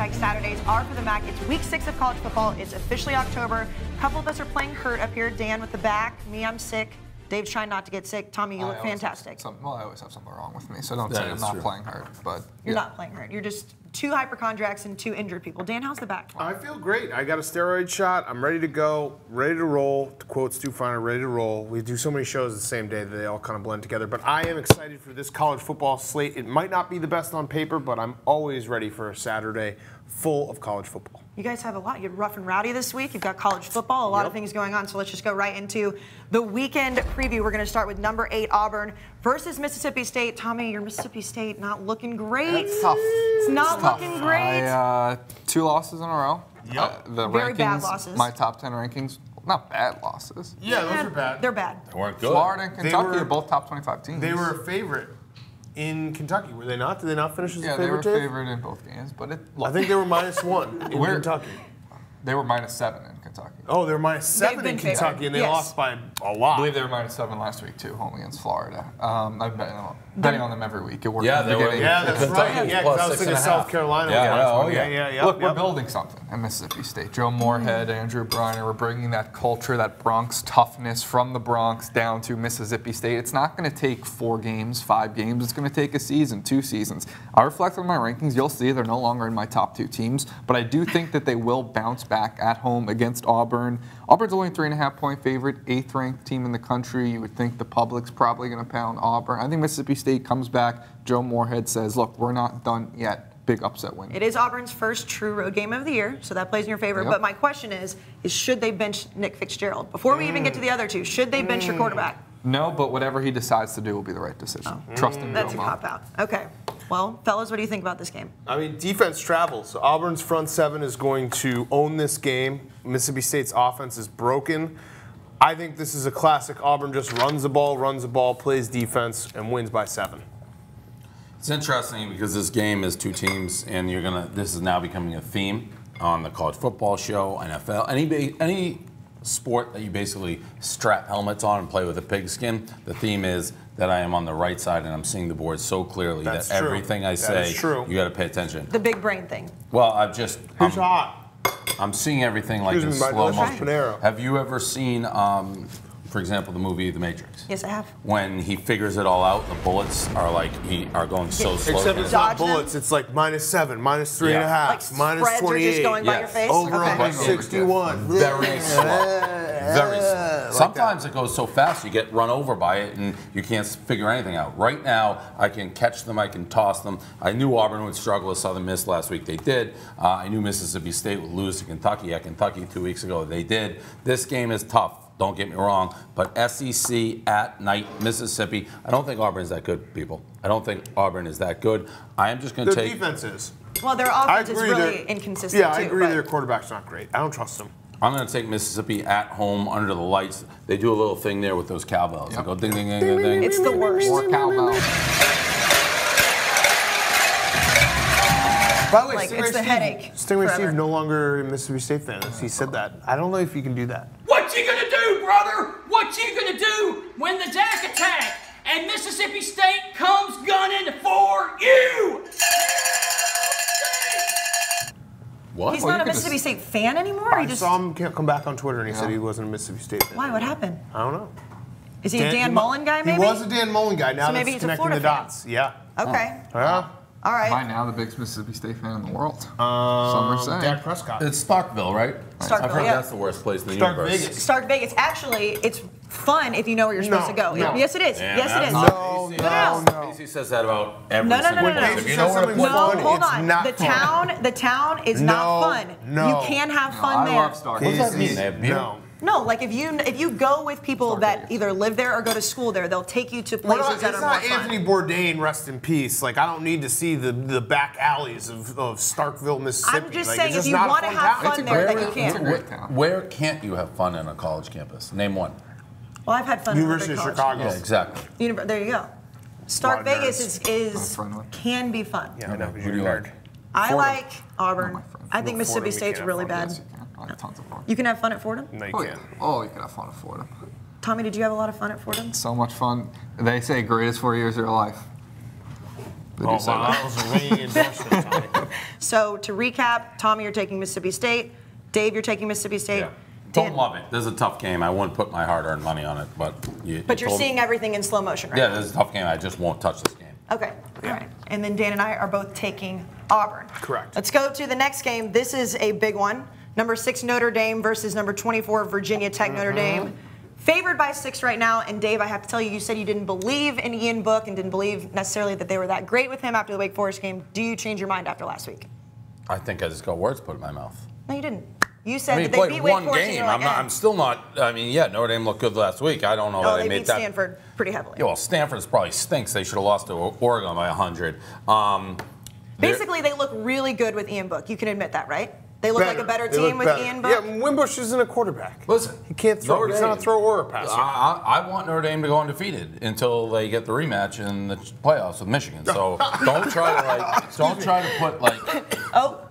Hashtag Saturdays are for the MAC. It's week six of college football. It's officially October. A couple of us are playing hurt up here. Dan with the back. Me, I'm sick. Dave's trying not to get sick. Tommy, you I look fantastic. Some, well, I always have something wrong with me, so don't That say I'm not true. playing hard. But You're yeah. not playing hard. You're just two hypochondriacs and two injured people. Dan, how's the back? I feel great. I got a steroid shot. I'm ready to go, ready to roll. To quote Stu Feiner, ready to roll. We do so many shows the same day that they all kind of blend together. But I am excited for this college football slate. It might not be the best on paper, but I'm always ready for a Saturday full of college football. You guys have a lot. You're rough and rowdy this week. You've got college football, a lot of things going on. So let's just go right into the weekend preview. We're going to start with number eight Auburn versus Mississippi State. Tommy, your Mississippi State not looking great. It's tough. It's not Tough. looking great. I, uh, two losses in a row. Yep. Uh, the Very rankings, bad losses. My top ten rankings, not bad losses. Yeah, those are bad. They're bad. They weren't good. Florida and Kentucky were, are both top 25 teams. They were a favorite in Kentucky, were they not? Did they not finish as yeah, a they were favorite? Favored in both games, but it. I think they were minus one in Kentucky. they were minus seven in Kentucky. Oh, they're minus seven been in favored. Kentucky, and they Yes. lost by a lot. I believe they were minus seven last week too, home against Florida. Um, I've been betting on them every week. It worked. Yeah, the they were- Yeah, that's Kentucky right. Yeah, plus because I was six thinking and South. Carolina. Yeah, was yeah, minus oh, one. yeah. yeah, yeah. Look, we're building something at Mississippi State. Joe Moorhead, Andrew Briner, we're bringing that culture, that Bronx toughness from the Bronx down to Mississippi State. It's not going to take four games, five games. It's going to take a season, two seasons. I reflect on my rankings. You'll see they're no longer in my top two teams, but I do think that they will bounce back at home against Auburn. Auburn's only a three and a half point favorite, eighth ranked team in the country. You would think the public's probably going to pound Auburn. I think Mississippi State comes back. Joe Moorhead says, look, we're not done yet. Big upset win. It is Auburn's first true road game of the year, so that plays in your favor. Yep. But my question is, is should they bench Nick Fitzgerald? Before we even get to the other two, should they bench your mm. quarterback? No, but whatever he decides to do will be the right decision. Oh. Trust him. Oh. That's a Joe Mo. cop out. Okay. Well, fellas, what do you think about this game? I mean, defense travels. Auburn's front seven is going to own this game. Mississippi State's offense is broken. I think this is a classic. Auburn just runs the ball, runs the ball, plays defense, and wins by seven. It's interesting because this game is two teams, and you're gonna. This is now becoming a theme on the college football show, NFL, any any sport that you basically strap helmets on and play with a pigskin. The theme is that I am on the right side and I'm seeing the board so clearly That's that true. everything I That say, is true. you got to pay attention. The big brain thing. Well, I've just. Who's I'm- hot? I'm seeing everything like in me, slow motion. Have you ever seen, um, for example, the movie The Matrix? Yes, I have. When he figures it all out, the bullets are like he are going so slow. Except it's not Dodge them? bullets. It's like minus seven, minus three and a Yeah. half, Like minus spreads are 28. just going by your face? Over okay. under 61. very slow. Very slow. Sometimes it goes so fast you get run over by it and you can't figure anything out. Right now, I can catch them, I can toss them. I knew Auburn would struggle with Southern Miss last week. They did. Uh, I knew Mississippi State would lose to Kentucky at Kentucky two weeks ago. They did. This game is tough. Don't get me wrong, but SEC at night, Mississippi. I don't think Auburn is that good, people. I don't think Auburn is that good. I am just going to Their take. defense is. Well, their I offense is really their- inconsistent Yeah, I too. agree. but- Their quarterback's not great. I don't trust them. I'm going to take Mississippi at home under the lights. They do a little thing there with those cowbells. They Yep. go ding, ding, ding, ding, ding. It's the worst. More cowbell. By the way, Like, Stingray it's the Steve, headache Stingray forever. Steve no longer a Mississippi State fan. He said that. I don't know if you can do that. What you gonna do, brother? What you gonna do when the Jack attack and Mississippi State comes gunning for you? What? He's Well, not a Mississippi just- State fan anymore? I he just, saw him come back on Twitter and he said he wasn't a Mississippi State fan. why? What happened? I don't know. Is he a Dan he Mullen guy, maybe? He was a Dan Mullen guy. Now So maybe that's he's connecting Florida the fan. dots. Yeah. Okay. Yeah. All right. By now, the biggest Mississippi State fan in the world. Some Um, are saying. Dak Prescott. It's Starkville, right? Starkville, I've heard yeah. that's the worst place in the Stark universe. Vegas. Stark Vegas. Actually, it's fun if you know where you're supposed No, to go. no. Yes, it is. Damn, yes, it that's No, no, no. Kayce says that about every No, no, no, single no, no, place. no. If you Kayce know where No, fun, hold it's on. not the fun. town, the town is not fun. no. You can have No, fun I there. love Stark. What does that mean? They have beer? No. No, like if you if you go with people that either live there or go to school there, they'll take you to places not, that are more not fun. Anthony Bourdain, rest in peace. Like I don't need to see the, the back alleys of, of Starkville, Mississippi. I'm just Like, saying, it's if you want to have town. fun It's there, then you can. a great town. Where can't you have fun in a college campus? Name one. Well, I've had fun. University in of Chicago. Yeah, exactly. Univer- there you go. Stark Vegas is, is can be fun. Yeah, I know. Who You're do you like? I Fordham. like Auburn. I think Mississippi State's really have fun. bad. Yes, you can. I have tons of fun. You can have fun at Fordham. No, oh, you Oh, yeah. can't. Oh, you can have fun at Fordham. Tommy, did you have a lot of fun at Fordham? So much fun. They say greatest four years of your life. Did Oh, you say wow, that? that was a ringing endorsement, Tommy. So to recap, Tommy, you're taking Mississippi State. Dave, you're taking Mississippi State. Yeah. Dan- Don't love it. This is a tough game. I wouldn't put my hard-earned money on it, but you. But you you're told- seeing everything in slow motion right Yeah, now. this is a tough game. I just won't touch this game. Okay. All right. And then Dan and I are both taking Auburn. Correct. Let's go to the next game. This is a big one. Number six Notre Dame versus number 24 Virginia Tech Notre Mm-hmm. Dame. Favored by six right now. And Dave, I have to tell you, you said you didn't believe in Ian Book and didn't believe necessarily that they were that great with him after the Wake Forest game. Do you change your mind after last week? I think I just got words put in my mouth. No, you didn't. You said I mean, that he they beat Wake one Forest. game. like, I'm, not, eh. I'm still not. I mean, yeah, Notre Dame looked good last week. I don't know Oh, that they made beat that. Stanford pretty heavily. Yeah, well, Stanford's probably stinks. They should have lost to Oregon by 100. Um, Basically, they look really good with Ian Book. You can admit that, right? They look like a better They team with better. Ian Book. Yeah, Wimbush isn't a quarterback. Listen, he can't throw. Notre He's not a throw or a passer. I, I, I want Notre Dame to go undefeated until they get the rematch in the playoffs with Michigan. So don't try to like, don't try to put like. Oh,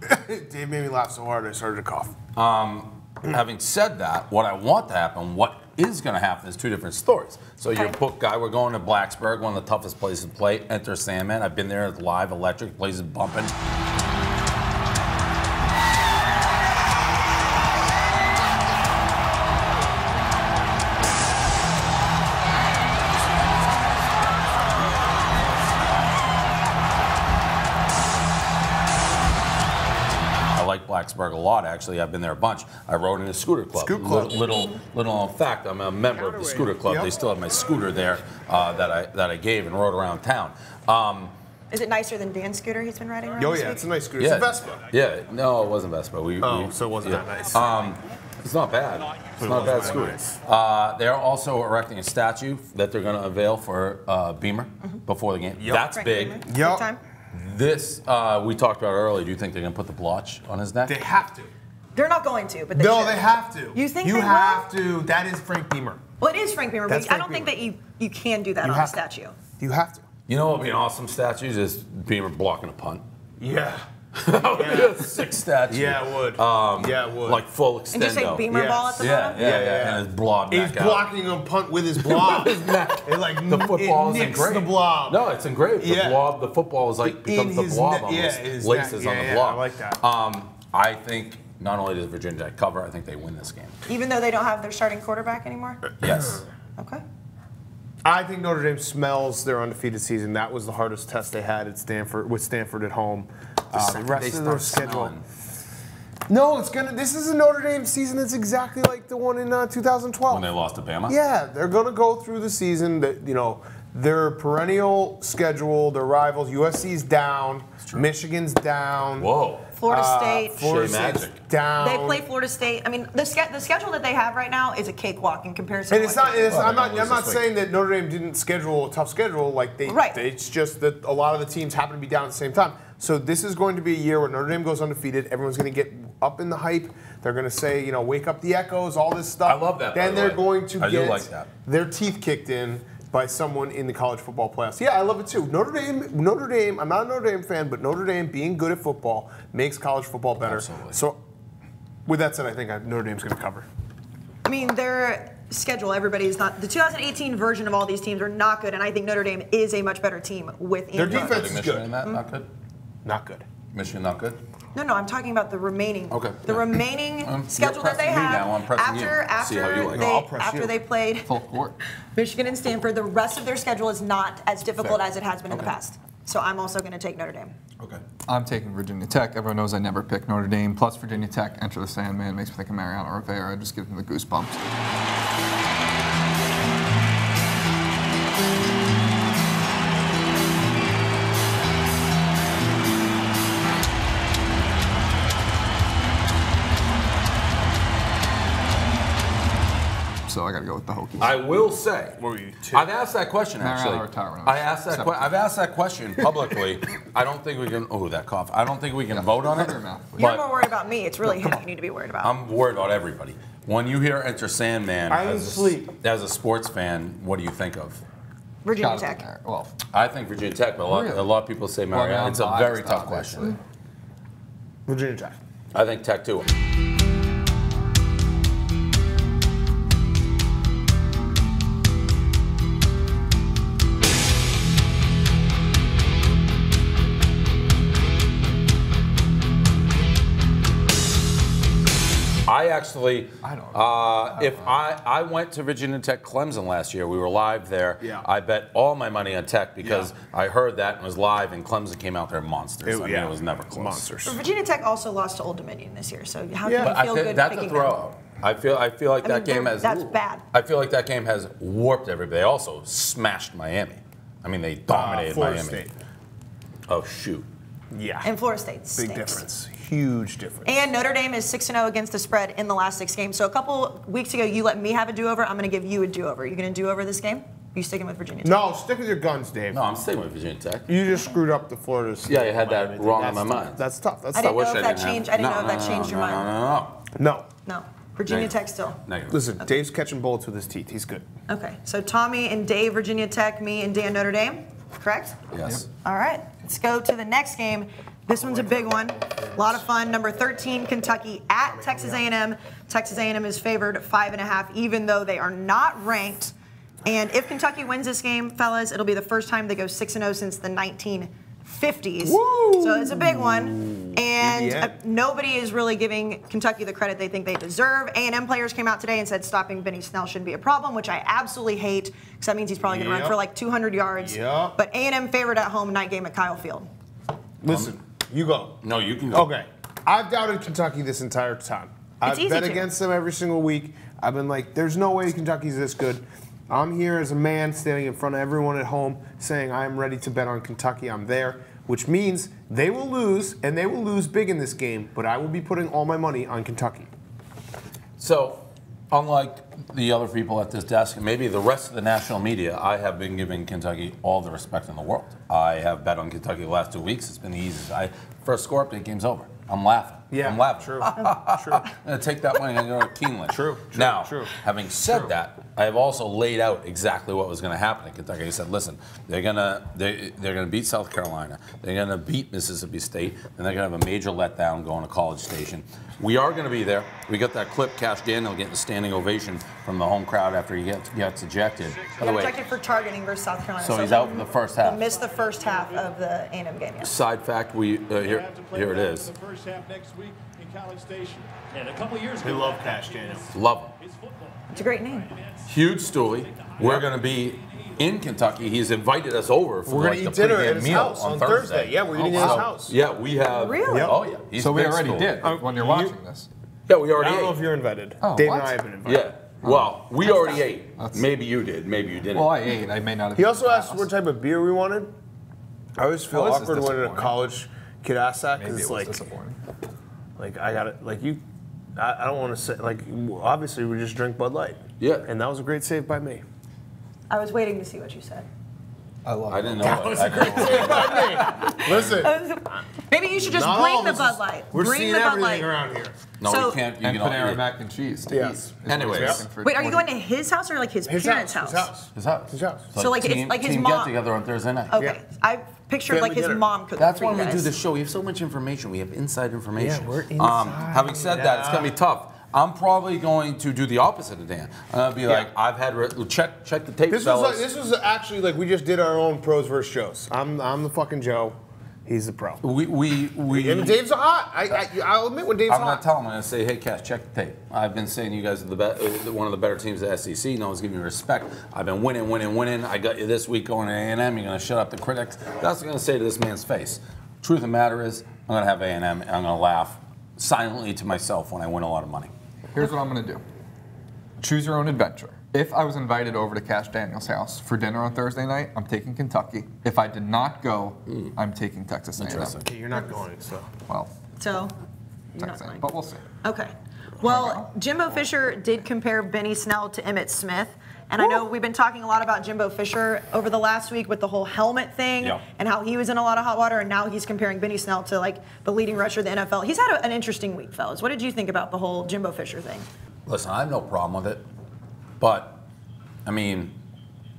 Dave made me laugh so hard I started to cough. Um, having said that, what I want to happen, what is going to happen, is two different stories. So your book guy, we're going to Blacksburg, one of the toughest places to play. Enter Sandman. I've been there. It's live, electric, places bumping. Like a lot, actually. I've been there a bunch. I rode in a scooter club. Scoot club. Little, little, little known fact, I'm a member of the scooter club. Yep. They still have my scooter there uh, that I that I gave and rode around town. Um, is it nicer than Dan's scooter he's been riding around Oh this yeah, week? it's a nice scooter. yeah, It's a Vespa. Yeah, no, it wasn't Vespa. We, Oh, we- so it wasn't yeah. that nice. Um, it's not bad. It's not a bad scooter. Uh, they're also erecting a statue that they're going to unveil for uh, Beamer before the game. That's Frank big. Kramer. Yup. Big time. This uh, we talked about earlier. Do you think they're going to put the blotch on his neck? They have to. They're not going to, but they no, should. they have to. You think you they have to? That is Frank Beamer. Well, it is Frank Beamer, That's but I don't think that you, you can do that You on a have to. statue. You have to. You know what would be an awesome statue is Beamer blocking a punt. Yeah. that would be a sick statue. Yeah, it would. Um, Yeah, it would. Like full And just say Beamer Yes. ball at the Yeah, bottom? yeah, yeah, Yeah, yeah. And his blob He's neck out. blocking a punt with his blob. His neck. It like The football it is engraved. the blob. No, it's engraved. The Yeah. blob, the football is like becomes the blob neck- almost. yeah, his laces neck. on the yeah, blob. I like that. Um, I think not only does Virginia Tech cover, I think they win this game. Even though they don't have their starting quarterback anymore? Yes. Okay. I think Notre Dame smells their undefeated season. That was the hardest test they had at Stanford with Stanford at home. Uh, the second rest they of their schedule. smelling. No, it's gonna. This is a Notre Dame season that's exactly like the one in uh, 2012. When they lost to Bama. Yeah, they're going to go through the season. That you know, their perennial schedule, their rivals. USC's down, Michigan's down. Whoa. Florida uh, State. Florida Shea State's Magic. down. They play Florida State. I mean, the, ske- the schedule that they have right now is a cakewalk in comparison. And to it's what not. It's, Well, I'm not. I'm not this saying that Notre Dame didn't schedule a tough schedule. Like they. Right. It's just that a lot of the teams happen to be down at the same time. So this is going to be a year where Notre Dame goes undefeated. Everyone's going to get up in the hype. They're going to say, you know, wake up the echoes, all this stuff. I love that, Then the they're way. going to I get like their teeth kicked in by someone in the college football playoffs. Yeah, I love it too. Notre Dame, Notre Dame. I'm not a Notre Dame fan, but Notre Dame being good at football makes college football better. Absolutely. So, with that said, I think Notre Dame's going to cover. I mean, their schedule, everybody's not. The 2018 version of all these teams are not good, and I think Notre Dame is a much better team with Their defense- is good. in that not good. Not good. Michigan not good. No, no, I'm talking about the remaining. Okay, The yeah. remaining Um, schedule that they have now, after you. after you like they No, after you. they played Full court. Michigan and Stanford, the rest of their schedule is not as difficult Fair. as it has been in the past. So I'm also going to take Notre Dame. Okay. I'm taking Virginia Tech. Everyone knows I never pick Notre Dame. Plus, Virginia Tech, Enter the Sandman, makes me think of Mariano Rivera. Just gives me the goosebumps. So I got to go with the Hokies. I will say, were you, two? I've asked that question actually. Mariano retired when I was I asked that. seven. Que- I've asked that question publicly. I don't think we can. Oh, that cough. I don't think we can Yeah, vote on it. cover your mouth. You're but more worried about me. It's really him you need to be worried about. I'm worried about everybody. When you hear Enter Sandman I as, didn't a, as a sports fan, what do you think of? Virginia Shout Tech. Mar- Well, I think Virginia Tech, but a lot, Really? a lot of people say well, it's a very tough obviously. question. Virginia Tech. I think Tech too. Actually, I don't- Uh, if I, I went to Virginia Tech Clemson last year, we were live there. Yeah. I bet all my money on Tech because Yeah. I heard that and was live, and Clemson came out there monsters. I mean, it was never close. Monsters. But Virginia Tech also lost to Old Dominion this year, so how Yeah. do But you I feel think good that's a throw. them? I feel I feel like I that mean, game has that's bad. I feel like that game has warped everybody. They also smashed Miami. I mean, they dominated Uh, Miami. State. Oh shoot! Yeah. And Florida State Big stinks. difference. Huge difference. And Notre Dame is 6 0 against the spread in the last six games. So a couple weeks ago, you let me have a do over. I'm going to give you a do over. You going to do over this game? Are you sticking with Virginia Tech? no, stick with your guns, Dave. No, I'm sticking with Virginia Tech. You just screwed up the Florida State. Yeah, you had that Miami wrong thing. in my That's mind. tough. That's tough. That's I didn't tough. know if that have- changed- I didn't no, know if that changed no, your no, mind. No, no, no. No. No. Virginia Negative. Tech still. Negative. Listen, Dave's catching bullets with his teeth. He's good. Okay. So Tommy and Dave, Virginia Tech, me and Dan, Notre Dame. Correct? Yes. All right, let's go to the next game. This one's a big one. A lot of fun. Number 13, Kentucky at Texas A&M. Texas A&M is favored five and a half, even though they are not ranked. And if Kentucky wins this game, fellas, it'll be the first time they go 6 0 since the 1950s. So it's a big one. And Yeah. uh, nobody is really giving Kentucky the credit they think they deserve. A&M players came out today and said stopping Benny Snell shouldn't be a problem, which I absolutely hate because that means he's probably going to Yep. run for like 200 yards. Yep. But A&M favored at home night game at Kyle Field. Listen, you go. No, you can go. Okay. I've doubted Kentucky this entire time. It's I've easy bet to. against them every single week. I've been like, there's no way Kentucky's this good. I'm here as a man standing in front of everyone at home saying I am ready to bet on Kentucky. I'm there, which means they will lose, and they will lose big in this game, but I will be putting all my money on Kentucky. So, unlike the other people at this desk, maybe the rest of the national media, I have been giving Kentucky all the respect in the world. I have bet on Kentucky the last two weeks. It's been the easiest. I first score update, game's over. I'm laughing. I'm laughing. True. true. I'm gonna take that money and go to Keeneland. True, true, Now, true. having said that, I have also laid out exactly what was going to happen in Kentucky. I said, listen, they're gonna they, they're gonna beat South Carolina. They're gonna beat Mississippi State, and they're gonna have a major letdown going to College Station. We are going to be there. We got that clip, Kash Daniel getting a standing ovation from the home crowd after he gets, gets ejected. By the way, ejected for targeting versus South Carolina. So he's out for the first half. He'll miss the first half of the A&M game. Yeah. side fact, we uh, here here it is. The first half next week in College Station. And a couple years They ago, love Kash Daniels. Love him. It's a great name. Huge Stoolie. We're going to be in Kentucky. He's invited us over for We're like gonna the eat dinner at his meal house on on Thursday. Thursday. Yeah, we're eating oh, at his wow. house. Yeah, we have. Really? Oh yeah. He's So we already Stoolie. did oh, when you're watching this. Yeah, we already. I don't know ate. if you're invited. Oh, Dave what? and I have been invited. yeah. Well, we already ate. That's- Maybe you did. Maybe you didn't. Well, I ate. I may not have. He also asked what type of beer we wanted. I always feel Oh, this awkward when a college kid asks that because it's it was like, disappointing. Like I got it. Like you, I, I don't want to say like. Obviously, we just drink Bud Light. Yeah. And that was a great save by me. I was waiting to see what you said. I love. I didn't know. it. What, I didn't know Save by me. Listen, Maybe you should just not bring the Bud Light. We're bring seeing the Bud everything Light. around here. No, So- you can't. You And can Panera mac and cheese. Yes. eat. is what Anyways. he's Yep. asking Wait, are you going to his house or like his, His parents' house. house? His house. His house. His house. So, like, it's like his team mom- get together on Thursday night. Okay. Yeah. I pictured Family like his dinner. mom cooking That's for why you we do the show. We have so much information. We have inside information. Yeah, we're Um, having said that, it's gonna be tough. I'm probably going to do the opposite of Dan. I'm gonna be like, I've had check check the tape, This was like, this was actually like we just did our own pros versus Joes. I'm I'm the fucking Joe. He's a pro. we we we. And Dave's hot. I, I I'll admit when Dave's I'm hot. not telling him. I'm gonna say, hey, Kash, check the tape. I've been saying you guys are the be- uh, one of the better teams at SEC. No one's giving me respect. I've been winning, winning, winning. I got you this week going to A&M. You're gonna shut up the critics. That's what I'm gonna say to this man's face. Truth of the matter is, I'm gonna have A&M, and I'm gonna laugh silently to myself when I win a lot of money. Here's what I'm gonna do. Choose your own adventure. If I was invited over to Kash Daniel's house for dinner on Thursday night, I'm taking Kentucky. If I did not go, hmm. I'm taking Texas A&M. Interesting. Okay, you're not going. So Well, So, Texas A&M, but we'll see. Okay. Well, Jimbo Fisher did compare Benny Snell to Emmitt Smith. And I know we've been talking a lot about Jimbo Fisher over the last week with the whole helmet thing Yeah. and how he was in a lot of hot water, and now he's comparing Benny Snell to like the leading rusher of the NFL. He's had a, an interesting week, fellas. What did you think about the whole Jimbo Fisher thing? Listen, I have no problem with it, but I mean,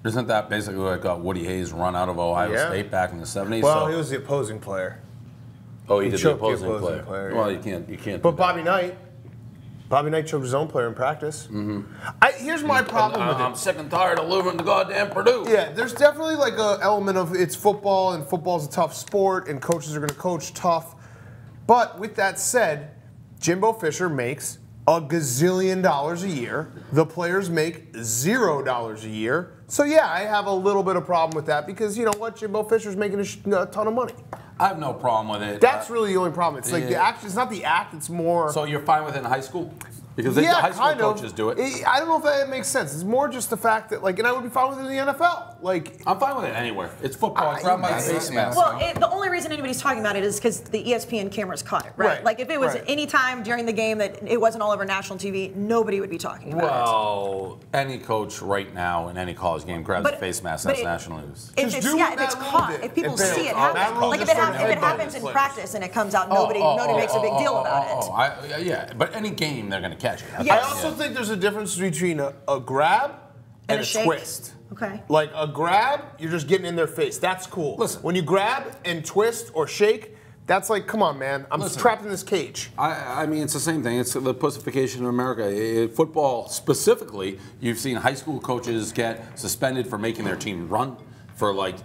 isn't that basically like uh, Woody Hayes run out of Ohio Yeah. State back in the '70s? well, So- he was the opposing player. oh, he, he did the choked the opposing, opposing player. player, Well, you can't, you can't. But. Bobby Knight, Bobby Knight choked his own player in practice. I, here's my problem with it. I, am it. sick and tired of living to goddamn Purdue. Yeah, there's definitely like a element of it's football and football's a tough sport and coaches are going to coach tough. But with that said, Jimbo Fisher makes a gazillion dollars a year. The players make zero dollars a year. So yeah, I have a little bit of problem with that because you know what, Jimbo Fisher's making a, sh- a ton of money. I have no problem with it. That's Uh, really the only problem. It's like the act. It's not the act. It's more. so you're fine with it in high school? Because they, yeah, the high school kind of. coaches do it. I don't know if that makes sense. It's more just the fact that like, and I would be fine with it in the NFL. Like, I'm fine with it anywhere. It's football. It's around my face mask. Well, it, the only reason anybody's talking about it is because the ESPN cameras caught it, right? Right, Like if it was right. any time during the game that it wasn't all over national TV, nobody would be talking about it. Well, any coach right now in any college game grabs But- a face mask. but That's it- national news. If Just it's, do yeah, what if it's caught, did. if people If see it happen, like if it, hap- started if it happens in practice and it comes out, nobody Oh, oh, nobody oh, makes a oh, big oh, deal oh, about oh, it. Oh, oh, I, yeah, but any game they're going to catch it. Yes. I also think there's a difference between a, a grab and, And a a, twist. Okay. Like a grab, you're just getting in their face. That's cool. Listen. when you grab and twist or shake, that's like, come on, man. I'm Listen. trapped in this cage. I, I mean, it's the same thing. It's the pussification of America. I- I- football specifically, you've seen high school coaches get suspended for making their team run, for like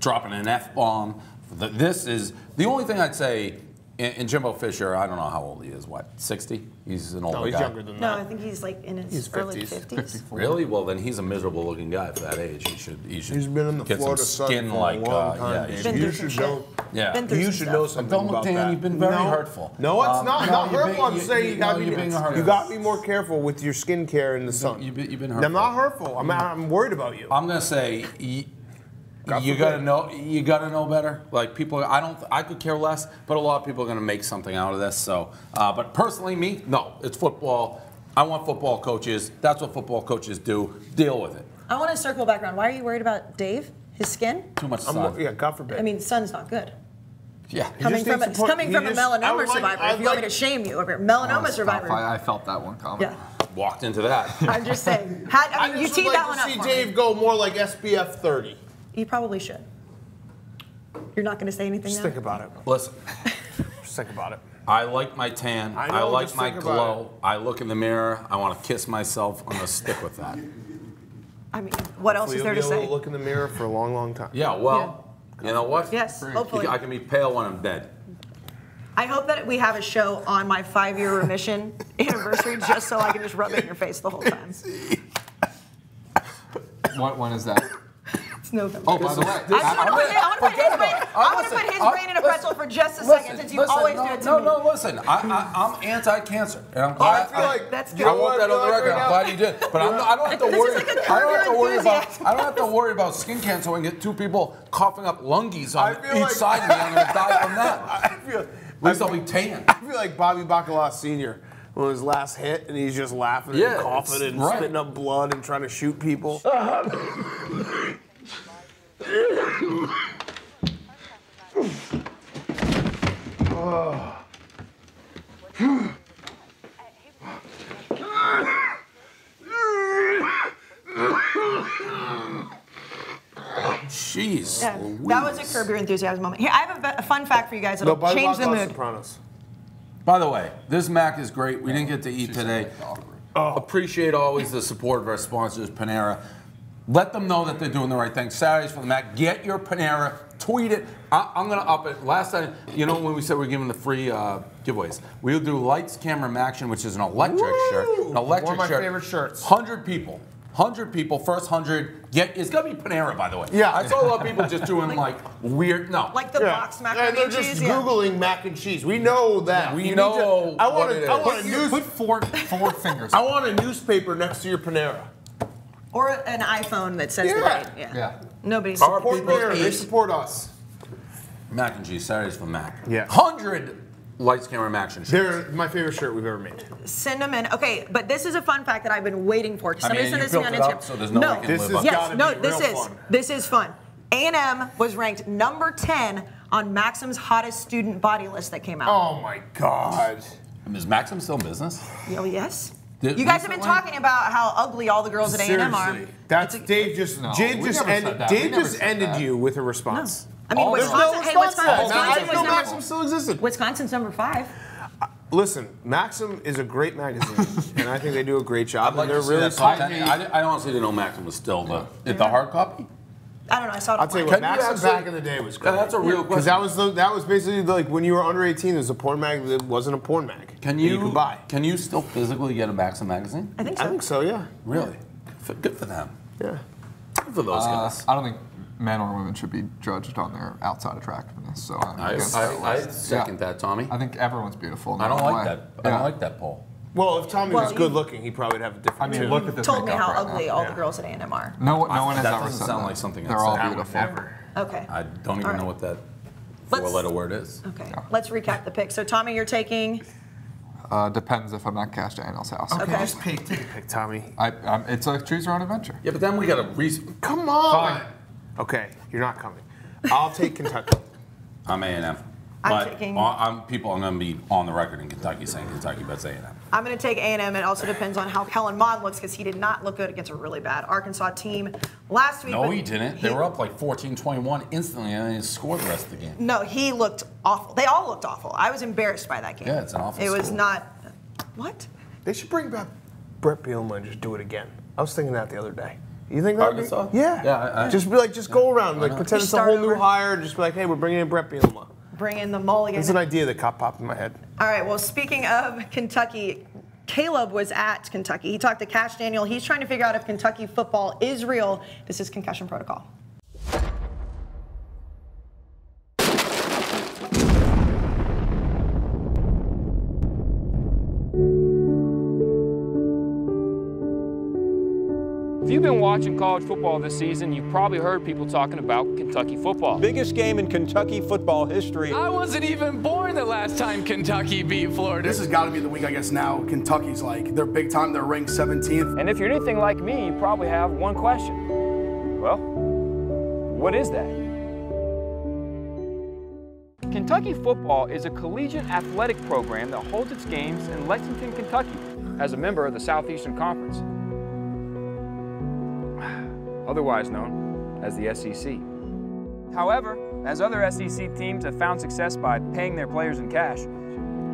dropping an F bomb. This is the only thing I'd say. In, in Jimbo Fisher, I don't know how old he is. What, 60? He's an older No, he's guy. younger than No. I think he's like in his He's early 50s. 50s. Really? Well, then he's a miserable looking guy for that age. He should. He should. He's been in the get Florida some sun skin for like. a long uh, time. yeah, Dave. he Been should- through you should know. Yeah. Been You should stuff. know something Don't look, about Dan. that. You've been very no, hurtful. No, it's Um, not. no, not hurtful. being- I'm you- saying you, you- got no, to you're being be. You got to be more careful with your skin care in the sun. you've been- you've I'm not hurtful. I'm, I'm worried about you. I'm gonna say y- God you gotta know you gotta know better. Like people, I don't, I could care less, but a lot of people are gonna make something out of this. So, uh, but personally, me, no, it's football. I want football coaches. That's what football coaches do. Deal with it. I want to circle back around. Why are you worried about Dave? His skin? Too much I'm, sun. yeah, God forbid. I mean, sun's not good. yeah. Coming from a, needs to put- coming from a just- I melanoma like- survivor. I'd if you want me to shame you over here, melanoma Oh, survivor. I, I felt that one coming. yeah, Walked into that. I'm just saying. Had, I mean, you just would teed like that one up see Dave me. go more like SPF 30. You probably should. You're not going to say anything Just now? think about it. Listen, Just think about it. I like my tan. I I, like just my think about glow. I look in the mirror. I want to kiss myself. I'm gonna stick with that. I mean, what else Hopefully is you'll there be to able say? to look in the mirror for a long, long time. Yeah. Well, you know what? Yes, hopefully. I can be pale when I'm dead. I hope that we have a show on my five-year remission anniversary, just so I can just rub it in your face the whole time. What, when is that? It's November. Oh, by the way, I just want to put, I want to put his brain. I Listen, put his I- brain in a listen, pretzel for just a Listen, second, since you always no, do it to no, me. No, listen. I, I, I'm anti-cancer, and I'm Oh, I glad. feel like That's good. I want that on the I feel like record. right I'm glad you did, but I'm I don't have to worry. like a I don't have to worry about. I don't have to worry about skin cancer when I get two people coughing up lungies on each like- side of me. I'm gonna die from that. I feel, At least I'll be tan. I feel like Bobby Bacala Sr. on his last hit, and he's just laughing Yeah, and coughing and right. spitting up blood and trying to shoot people. Uh-huh. Jeez. Yeah, that was a curb your enthusiasm moment. Here, I have a, a fun fact for you guys that'll No, change the Bacala mood. Sopranos. By the way, this mac is great. We didn't get to eat today. Oh. Appreciate always the support of our sponsors, Panera. Let them know that they're doing the right thing. Saturdays for the Mac. Get your Panera. Tweet it. I, I'm going to up it. Last time, you know, when we said we are giving the free uh, giveaways, we'll do Lights, Camera, Action, which is an electric Woo! shirt. An electric One of my shirt. favorite shirts. 100 people. 100 people. First 100 get. It's going to be Panera, by the way. Yeah. I saw a lot of people just doing like weird. No. Like the box macaroni and cheese. Yeah, they're just cheese. yeah. googling mac and cheese. We know that. We You know To, I want it a, I is. want a Put, news. put four, four fingers. I want a newspaper next to your Panera. Or an iPhone that says the Yeah. date. Yeah. Yeah. Nobody's. Our Support people Panera. They eat- support us. Mac and cheese. Saturdays for Mac. Yeah. 100 Lights, Camera, Action shirts. They're my favorite shirt we've ever made. Send them in. Okay, but this is a fun fact that I've been waiting for. 'cause I Somebody mean, sent you this to me on built it Instagram. up, so there's no way you can This live is up. got- Yes, no, be this real is fun. this is fun. A&M was ranked number 10 on Maxim's hottest student body list that came out. Oh my god. Is Maxim still in business? Oh, yes. Did- you guys have been talking about how ugly all the girls at A&M are. Seriously. That's a- Dave just No, Dave we just never said ended that. We Dave never just said ended that. you with a response. I mean, All There's Wisconsin, no hey, response to Wisconsin, that. I Wisconsin didn't was know number, Maxim still existed. Wisconsin's number five. Uh, listen, Maxim is a great magazine, and I think they do a great job. I'd like and they're to see really that top smart. 10. I, I honestly didn't know Maxim was still the, the hard copy. I don't know. I saw it. I'll tell you online. what, Can you Maxim actually- back in the day was great. That's a real Because question. that was the, that was basically like when you were under 18, there was a porn mag that wasn't a porn mag. Can that you, you could buy? Can you still physically get a Maxim magazine? I think so. I think so. Yeah. Really? F- Good for them. Yeah. Good for those Uh, guys. I don't think men or women should be judged on their outside attractiveness. So I'm I, against that I, I second Yeah. that, Tommy. I think everyone's beautiful. in I don't their like way. that. I Yeah. don't like that poll. Well, if Tommy Well, was you- good looking, he probably would have a different. I mean, tune. look at this told me makeup how right ugly now. all Yeah. the girls at A&M are. No, one- no one has that ever doesn't said sound that. like something I'd They're all say. Beautiful. never. Okay. I don't even All right. know what that Let's- four-letter word is. Okay. Let's recap the picks. So Tommy, you're taking. Uh, depends if I'm at Kash Daniel's house. Okay, Okay. just pick, take a pick, Tommy. I, um, it's a choose your own adventure. Yeah, but then we got a re- Come on. Fine. Okay, you're not coming. I'll take Kentucky. I'm A and M. I'm But taking- on- I'm people. I'm going to be on the record in Kentucky saying Kentucky, but it's A and M. I'm going to take A&M. It also depends on how Kellen Mond looks because he did not look good against a really bad Arkansas team last week. No, he didn't. They were up like 14-21 instantly, and then he scored the rest of the game. No, he looked awful. They all looked awful. I was embarrassed by that game. Yeah, it's an awful It was not. What? They should bring back Bret Bielema and just do it again. I was thinking that the other day. You think that? would be- Arkansas? Yeah. Yeah, I- I- just be like, just go around, like pretend Just it's a start whole new over. hire. Just be like, hey, we're bringing in Bret Bielema. Bring in the mulligan. It's an idea that cop popped in my head. All right. Well, speaking of Kentucky, Caleb was at Kentucky. He talked to Kash Daniel. He's trying to figure out if Kentucky football is real. This is concussion protocol. Been watching college football this season, you've probably heard people talking about Kentucky football. Biggest game in Kentucky football history. I wasn't even born the last time Kentucky beat Florida. This has got to be the week, I guess, now Kentucky's like, they're big time, they're ranked 17th. And if you're anything like me, you probably have one question. Well, what is that? Kentucky football is a collegiate athletic program that holds its games in Lexington, Kentucky, as a member of the Southeastern Conference, otherwise known as the SEC. However, as other SEC teams have found success by paying their players in cash,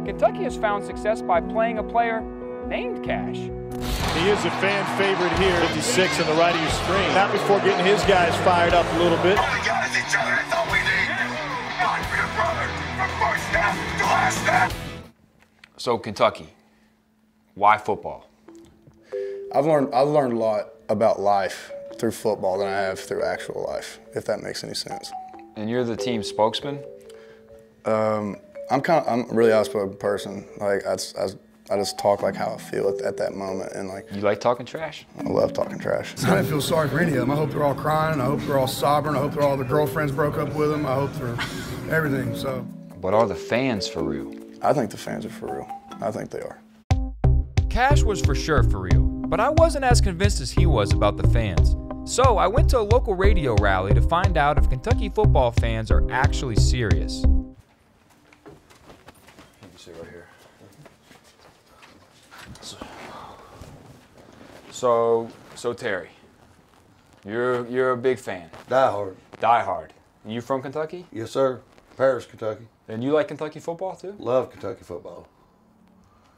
Kentucky has found success by playing a player named Kash. He is a fan favorite here. 56 on the right of your screen. Not before getting his guys fired up a little bit. So, Kentucky, why football? I've learned I've learned a lot about life through football than I have through actual life, if that makes any sense. And you're the team spokesman? Um, I'm kind of I'm a really outspoken person. Like I, just- I, just- I just talk like how I feel at, at that moment, and like You like talking trash? I love talking trash. I didn't feel sorry for any of them. I hope they're all crying. I hope they're all sobbing. I hope they're all their girlfriends broke up with them. I hope they're everything. So But are the fans for real? I think the fans are for real. I think they are. Kash was for sure for real, but I wasn't as convinced as he was about the fans. So I went to a local radio rally to find out if Kentucky football fans are actually serious. So, so Terry, you're you're a big fan, Die hard. die hard. You from Kentucky? Yes, sir. Paris, Kentucky. And you like Kentucky football too? Love Kentucky football.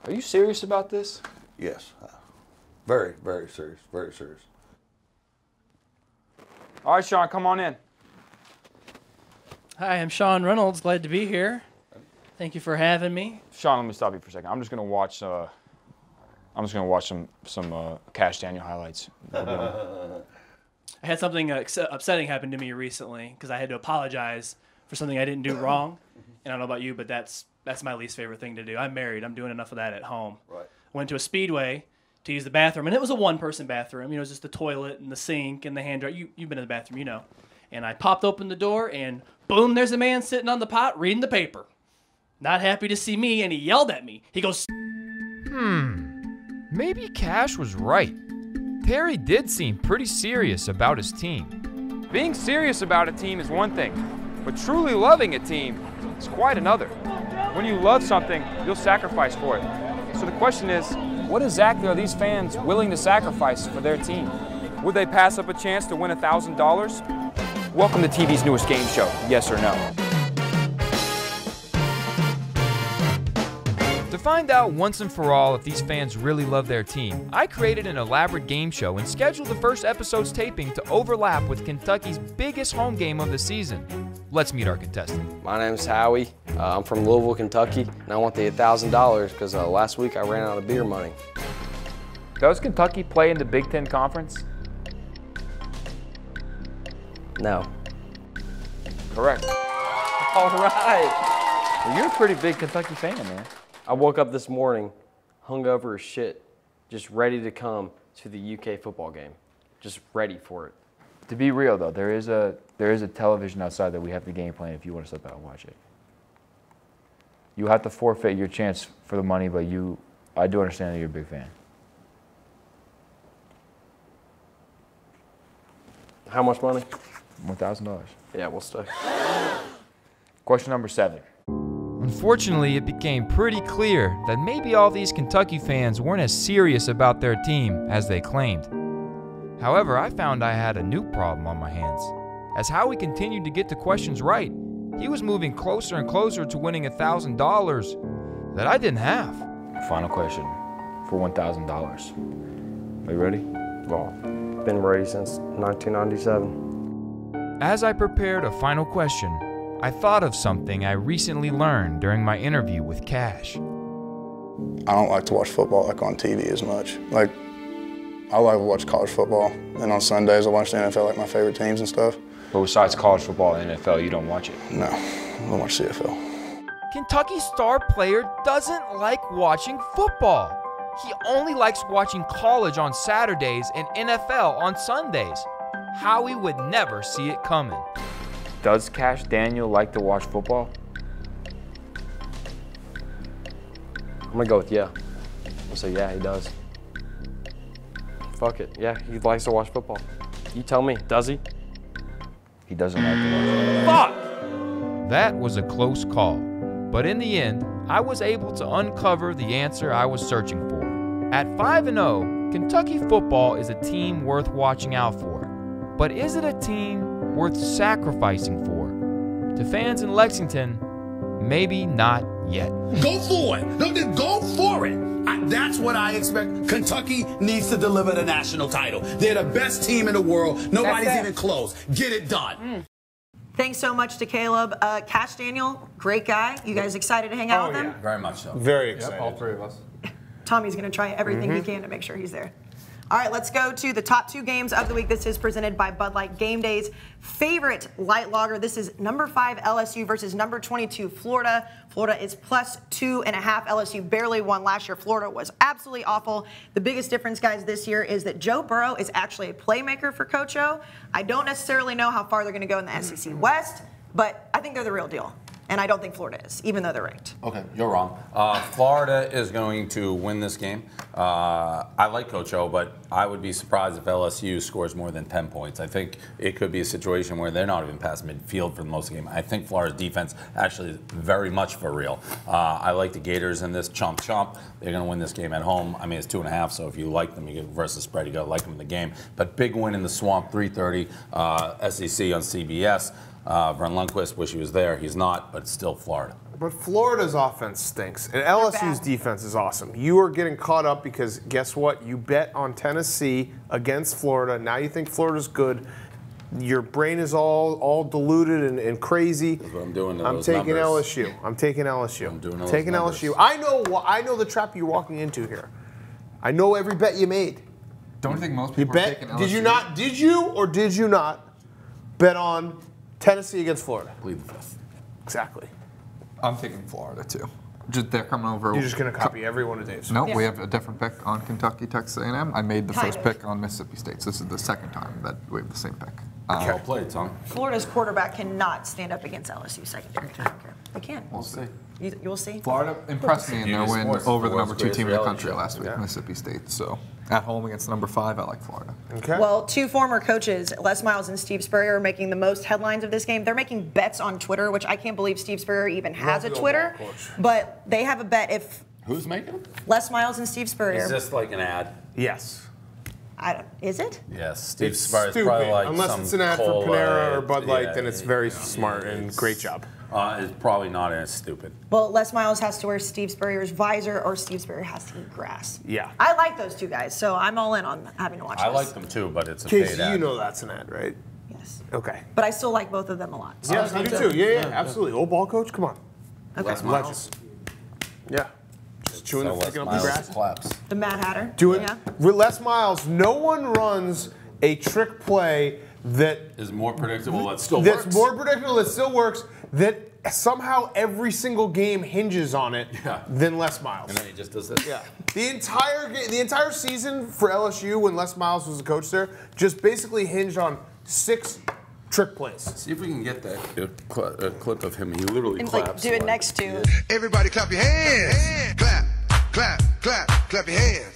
Are you serious about this? Yes. Very, very serious. Very serious. All right, Sean, come on in. Hi, I'm Sean Reynolds. Glad to be here. Thank you for having me. Sean, let me stop you for a second. I'm just gonna watch. Uh, I'm just gonna watch some some uh, Kash Daniel highlights. I had something uh, upsetting happen to me recently because I had to apologize for something I didn't do wrong. And I don't know about you, but that's that's my least favorite thing to do. I'm married. I'm doing enough of that at home. Right. Went to a speedway to use the bathroom, and it was a one-person bathroom. You know, it was just the toilet and the sink and the hand dryer. You you've been in the bathroom, you know. And I popped open the door, and boom, there's a man sitting on the pot reading the paper. Not happy to see me, and he yelled at me. He goes, "Hmm, Maybe Kash was right. Terry did seem pretty serious about his team. Being serious about a team is one thing, but truly loving a team is quite another. When you love something, you'll sacrifice for it. So the question is, what exactly are these fans willing to sacrifice for their team? Would they pass up a chance to win $1,000? Welcome to TV's newest game show, Yes or No. To find out once and for all if these fans really love their team, I created an elaborate game show and scheduled the first episode's taping to overlap with Kentucky's biggest home game of the season. Let's meet our contestant. My name's Howie. Uh, I'm from Louisville, Kentucky, and I want the $1,000 because uh, last week I ran out of beer money. Does Kentucky play in the Big Ten Conference? No. Correct. All right. Well, you're a pretty big Kentucky fan, man. I woke up this morning hungover as shit, just ready to come to the UK football game. Just ready for it. To be real though, there is a there is a television outside that we have the game plan if you want to step out and watch it. You have to forfeit your chance for the money, but you I do understand that you're a big fan. How much money? One thousand dollars. Yeah, we'll stay. Question number seven. Unfortunately, it became pretty clear that maybe all these Kentucky fans weren't as serious about their team as they claimed. However, I found I had a new problem on my hands. As Howie continued to get the questions right, he was moving closer and closer to winning $1,000 that I didn't have. Final question for $1,000. Are you ready? Well, been ready since 1997. As I prepared a final question, I thought of something I recently learned during my interview with Kash. I don't like to watch football like on TV as much. Like, I like to watch college football, and on Sundays I watch the NFL like my favorite teams and stuff. But besides college football and NFL, you don't watch it? No, I don't watch CFL. Kentucky star player doesn't like watching football. He only likes watching college on Saturdays and NFL on Sundays. Howie would never see it coming. Does Kash Daniel like to watch football? I'm gonna go with yeah. I'll say yeah, he does. Fuck it. Yeah, he likes to watch football. You tell me, does he? He doesn't like to watch. Fuck! That was a close call. But in the end, I was able to uncover the answer I was searching for. At 5 0, Kentucky football is a team worth watching out for. But is it a team worth sacrificing for? To fans in Lexington, maybe not yet. Go for it. Go for it. I, that's what I expect. Kentucky needs to deliver the national title. They're the best team in the world. Nobody's even close. Get it done. Thanks so much to Caleb. Uh, Kash Daniel, great guy. You guys excited to hang out with him? Very much so. Very Yep, excited. all three of us. Tommy's going to try everything he can to make sure he's there. All right, let's go to the top two games of the week. This is presented by Bud Light Game Days. Favorite light lager. This is number five LSU versus number 22 Florida. Florida is plus two and a half. LSU barely won last year. Florida was absolutely awful. The biggest difference, guys, this year is that Joe Burrow is actually a playmaker for Coach O. I don't necessarily know how far they're going to go in the SEC West, but I think they're the real deal. And I don't think Florida is, even though they're ranked. Okay, you're wrong. Uh, Florida is going to win this game. Uh, I like Coach O, but I would be surprised if LSU scores more than 10 points. I think it could be a situation where they're not even past midfield for the most of the game. I think Florida's defense actually is very much for real. Uh, I like the Gators in this chomp chomp. They're going to win this game at home. I mean, it's two and a half, so if you like them, you get versus spread, you got to like them in the game. But big win in the swamp, 3:30 uh, SEC on CBS. Uh, Verne Lundquist, wish he was there. He's not, but it's still Florida. But Florida's offense stinks, and LSU's defense is awesome. You are getting caught up because guess what? You bet on Tennessee against Florida. Now you think Florida's good. Your brain is all all diluted and, and crazy. That's what I'm doing. to I'm those taking numbers. LSU. I'm taking LSU. I'm doing those taking numbers. LSU. I know. I know the trap you're walking into here. I know every bet you made. Don't you think most You people are bet. taking LSU? Did you not? Did you or did you not bet on Tennessee against Florida? Plead the fifth. Exactly. I'm taking Florida too. Just they're coming over. You're just gonna copy every one of Dave's. No, we have a different pick on Kentucky, Texas A&M. I made the Kind first pick on Mississippi State. So this is the second time that we have the same pick. Um, Well played, Tom. Florida's quarterback cannot stand up against LSU secondary. I don't care. They can. We'll see. You, you'll see. Florida impressed me in their win over the the number two team in the country last week, show. Mississippi State. So at home against number five, I like Florida. Okay. Well, two former coaches, Les Miles and Steve Spurrier, are making the most headlines of this game. They're making bets on Twitter, which I can't believe Steve Spurrier even has a Love the Twitter. But they have a bet if Who's making them? Les Miles and Steve Spurrier. Is this like an ad? yes. I don't. Is it? Yes, Steve It's Spurrier's stupid. probably like Unless some it's an ad for Panera or Bud Light, yeah, then it's very yeah, smart and it's- great job. Uh, is probably not as stupid. Well, Les Miles has to wear Steve Spurrier's visor, or Steve Spurrier has to eat grass. Yeah. I like those two guys, so I'm all in on having to watch I this. like them too, but it's a Kayce, paid ad. you know that's an ad, right? Yes. Okay. But I still like both of them a lot. so Yes, I I do too. that- Yeah, yeah, absolutely. Old ball coach, come on. Okay. Les Miles. Yeah. Just chewing So the Les picking up the grass. claps. The Mad Hatter. Do it. Yeah. With Les Miles, no one runs a trick play that Is more predictable. That still works. that's works. more predictable that still works that somehow every single game hinges on it Yeah. than Les Miles. And then he just does this. Yeah. The entire ga- the entire season for LSU when Les Miles was the coach there just basically hinged on six trick plays. See if we can get that uh, cl- uh, clip of him. He literally And like do it like- next to. Everybody clap your hands. Clap, clap, clap, clap your hands.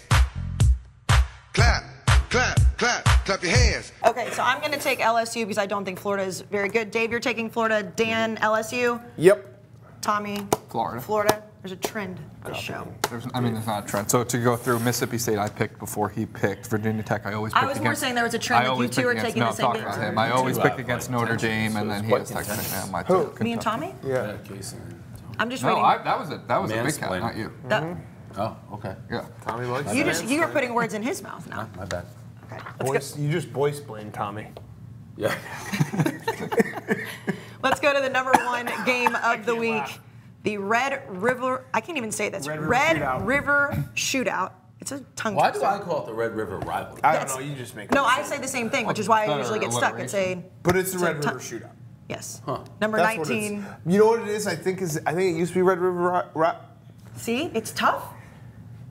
Clap, clap your hands. Okay, so I'm going to take LSU because I don't think Florida is very good. Dave, you're taking Florida. Dan, LSU. Yep. Tommy, Florida. Florida. There's a trend this show. There's, I mean, there's not a trend. So to go through Mississippi State, I picked before he picked Virginia Tech. I always. I picked was more saying there was a trend I that you always two pick are against, taking no, the I'm same talking about him. I always Two picked against Notre Dame, so and then he quite has Texas contentious. A&M. I Who? Me and Tommy? Yeah. Yeah, I'm just No, reading. I, that was a that was a big count, Mansplaining. not you. that- mm-hmm. Oh, okay. Yeah. Tommy likes you that. just you are putting words in his mouth now. My bad. Okay. Voice, you just voice blame Tommy. Yeah. Let's go to the number one game of the week. The Red River. I can't even say this. Red River Red Shootout. River Shootout. It's a tongue twister. Why do. I call it the Red River rivalry? I don't know. You just make. No, up I say the same thing, which is why I usually get stuck. It's a But it's the Red River Shootout. yes. Huh. Number That's 19. You know what it is? I think is I think it used to be Red River. Ri- Ri- See, it's tough.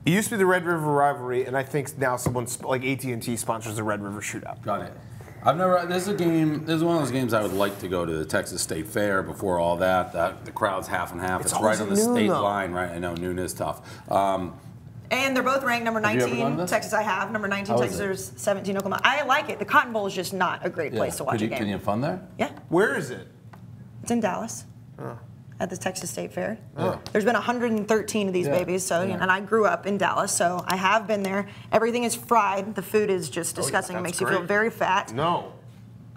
It used to be the Red River rivalry, and I think now someone sp- like AT and T sponsors the Red River Shootout. Got it. I've never. This is a game. This is one of those games I would like to go to the Texas State Fair before all that. That the crowd's half and half. It's It's, right on the noon, state though. line, right? I know noon is tough. Um, And they're both ranked number Have you ever 19. Texas, I have. Number 19, How is Texas, it? there's 17, Oklahoma. I like it. The Cotton Bowl is just not a great yeah. place to watch Could you, a game. Can you have fun there? Yeah, Where is it? it's in Dallas. At the Texas State Fair. Oh. There's been 113 of these Yeah. babies, so Yeah. and I grew up in Dallas, so I have been there. Everything is fried. The food is just disgusting. it Oh, that's makes you feel very fat. No.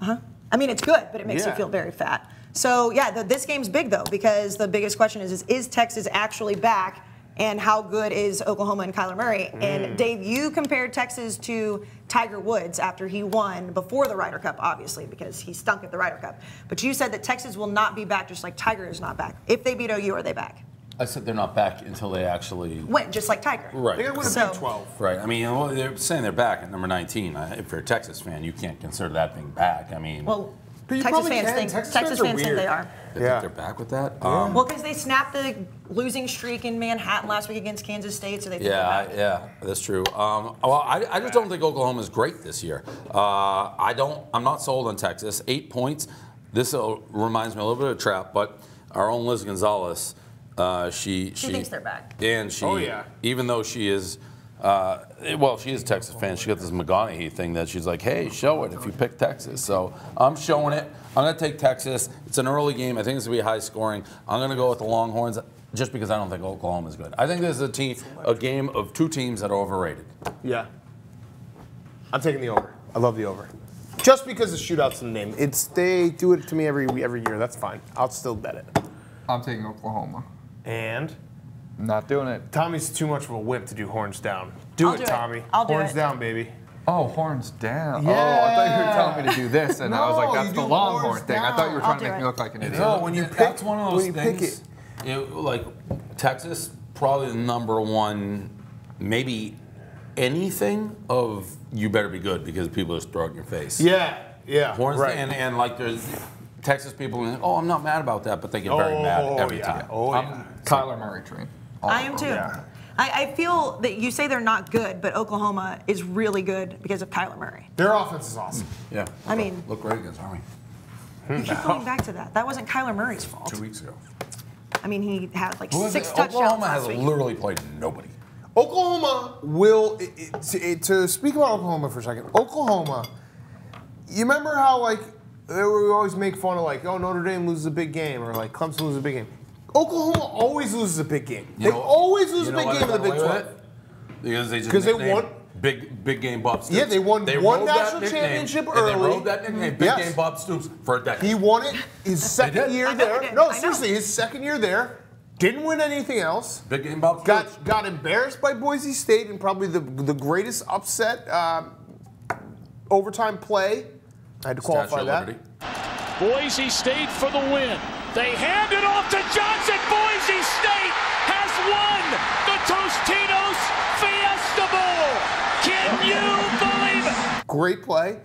Uh huh. I mean, it's good, but it makes you feel very fat. So yeah, the, this game's big though because the biggest question is, is is Texas actually back, and how good is Oklahoma and Kyler Murray? Mm. And Dave, you compared Texas to Tiger Woods after he won before the Ryder Cup, obviously because he stunk at the Ryder Cup. But you said that Texas will not be back, just like Tiger is not back. If they beat OU, are they back? I said they're not back until they actually. Win, just like Tiger. Right. They got to So- 12. Right. I mean, well, they're saying they're back at number 19. If you're a Texas fan, you can't consider that being back. I mean, Well, But you Texas fans can. think Texas Texas, fans fans think they are. they Yeah. think they're back with that. Um, Well, because they snapped the losing streak in Manhattan last week against Kansas State, so they think Yeah, back. yeah, that's true. Um, well, I, I just don't think Oklahoma is great this year. Uh, I don't. I'm not sold on Texas. Eight points. This uh, reminds me a little bit of a trap, but our own Liz Gonzalez, uh, she She thinks they're back. and she, Oh, yeah. even though she is. Uh, well, she is a Texas fan. She got this McConaughey thing that she's like, "Hey, show it if you pick Texas." So I'm showing it. I'm going to take Texas. It's an early game. I think it's going to be high scoring. I'm going to go with the Longhorns just because I don't think Oklahoma is good. I think this is a team, a game of two teams that are overrated. Yeah. I'm taking the over. I love the over. Just because the shootout's in the name. It's they do it to me every every year. That's fine. I'll still bet it. I'm taking Oklahoma. And Not doing it. Tommy's too much of a wimp to do horns down. Do I'll it, do it. Tommy. I'll do horns it. down, baby. Oh, horns down. Yeah. Oh, I thought you were telling me to do this, and I was like, that's the Longhorn horns thing. I thought you were trying to make do me look like an idiot. No, when you pick, That's one of those when you pick things. it. it- like Texas, probably the number one, maybe anything of you better be good because people just throw it in your face. Yeah, yeah. Horns right. and, and like there's Texas people, and, oh, I'm not mad about that, but they get very mad Oh, every yeah. time. Oh, I'm yeah. Kyler Murray train. I oh, am too. Yeah. I, I feel that you say they're not good, but Oklahoma is really good because of Kyler Murray. Their offense is awesome. Yeah. I mean- look great against Army hmm. You keep going back to that. That wasn't Kyler Murray's fault. two weeks ago. I mean, he had like Who is six touchdowns Oklahoma has week. literally played nobody. Oklahoma will it, it- to, it- to speak about Oklahoma for a second. Oklahoma, you remember how like they were- we always make fun of like oh Notre Dame loses a big game or like Clemson loses a big game. Oklahoma always loses a big game. You they know- always lose you a big game in the Big away 12. Because they just 'Cause they won- Big Big Game Bob Stoops. Yeah, they won one rode that national nickname, championship and early. They rode that nickname, Big Yes. Game Bob Stoops, for a decade. He won it his second year there. No, seriously, his second year there. Didn't win anything else. Big Game Bob Got got embarrassed by Boise State in probably the the greatest upset um, overtime play. I had to qualify that. Boise State for the win. They hand it off to Johnson. Boise State has won the Tostitos Fiesta Bowl. Can you believe it? Great play.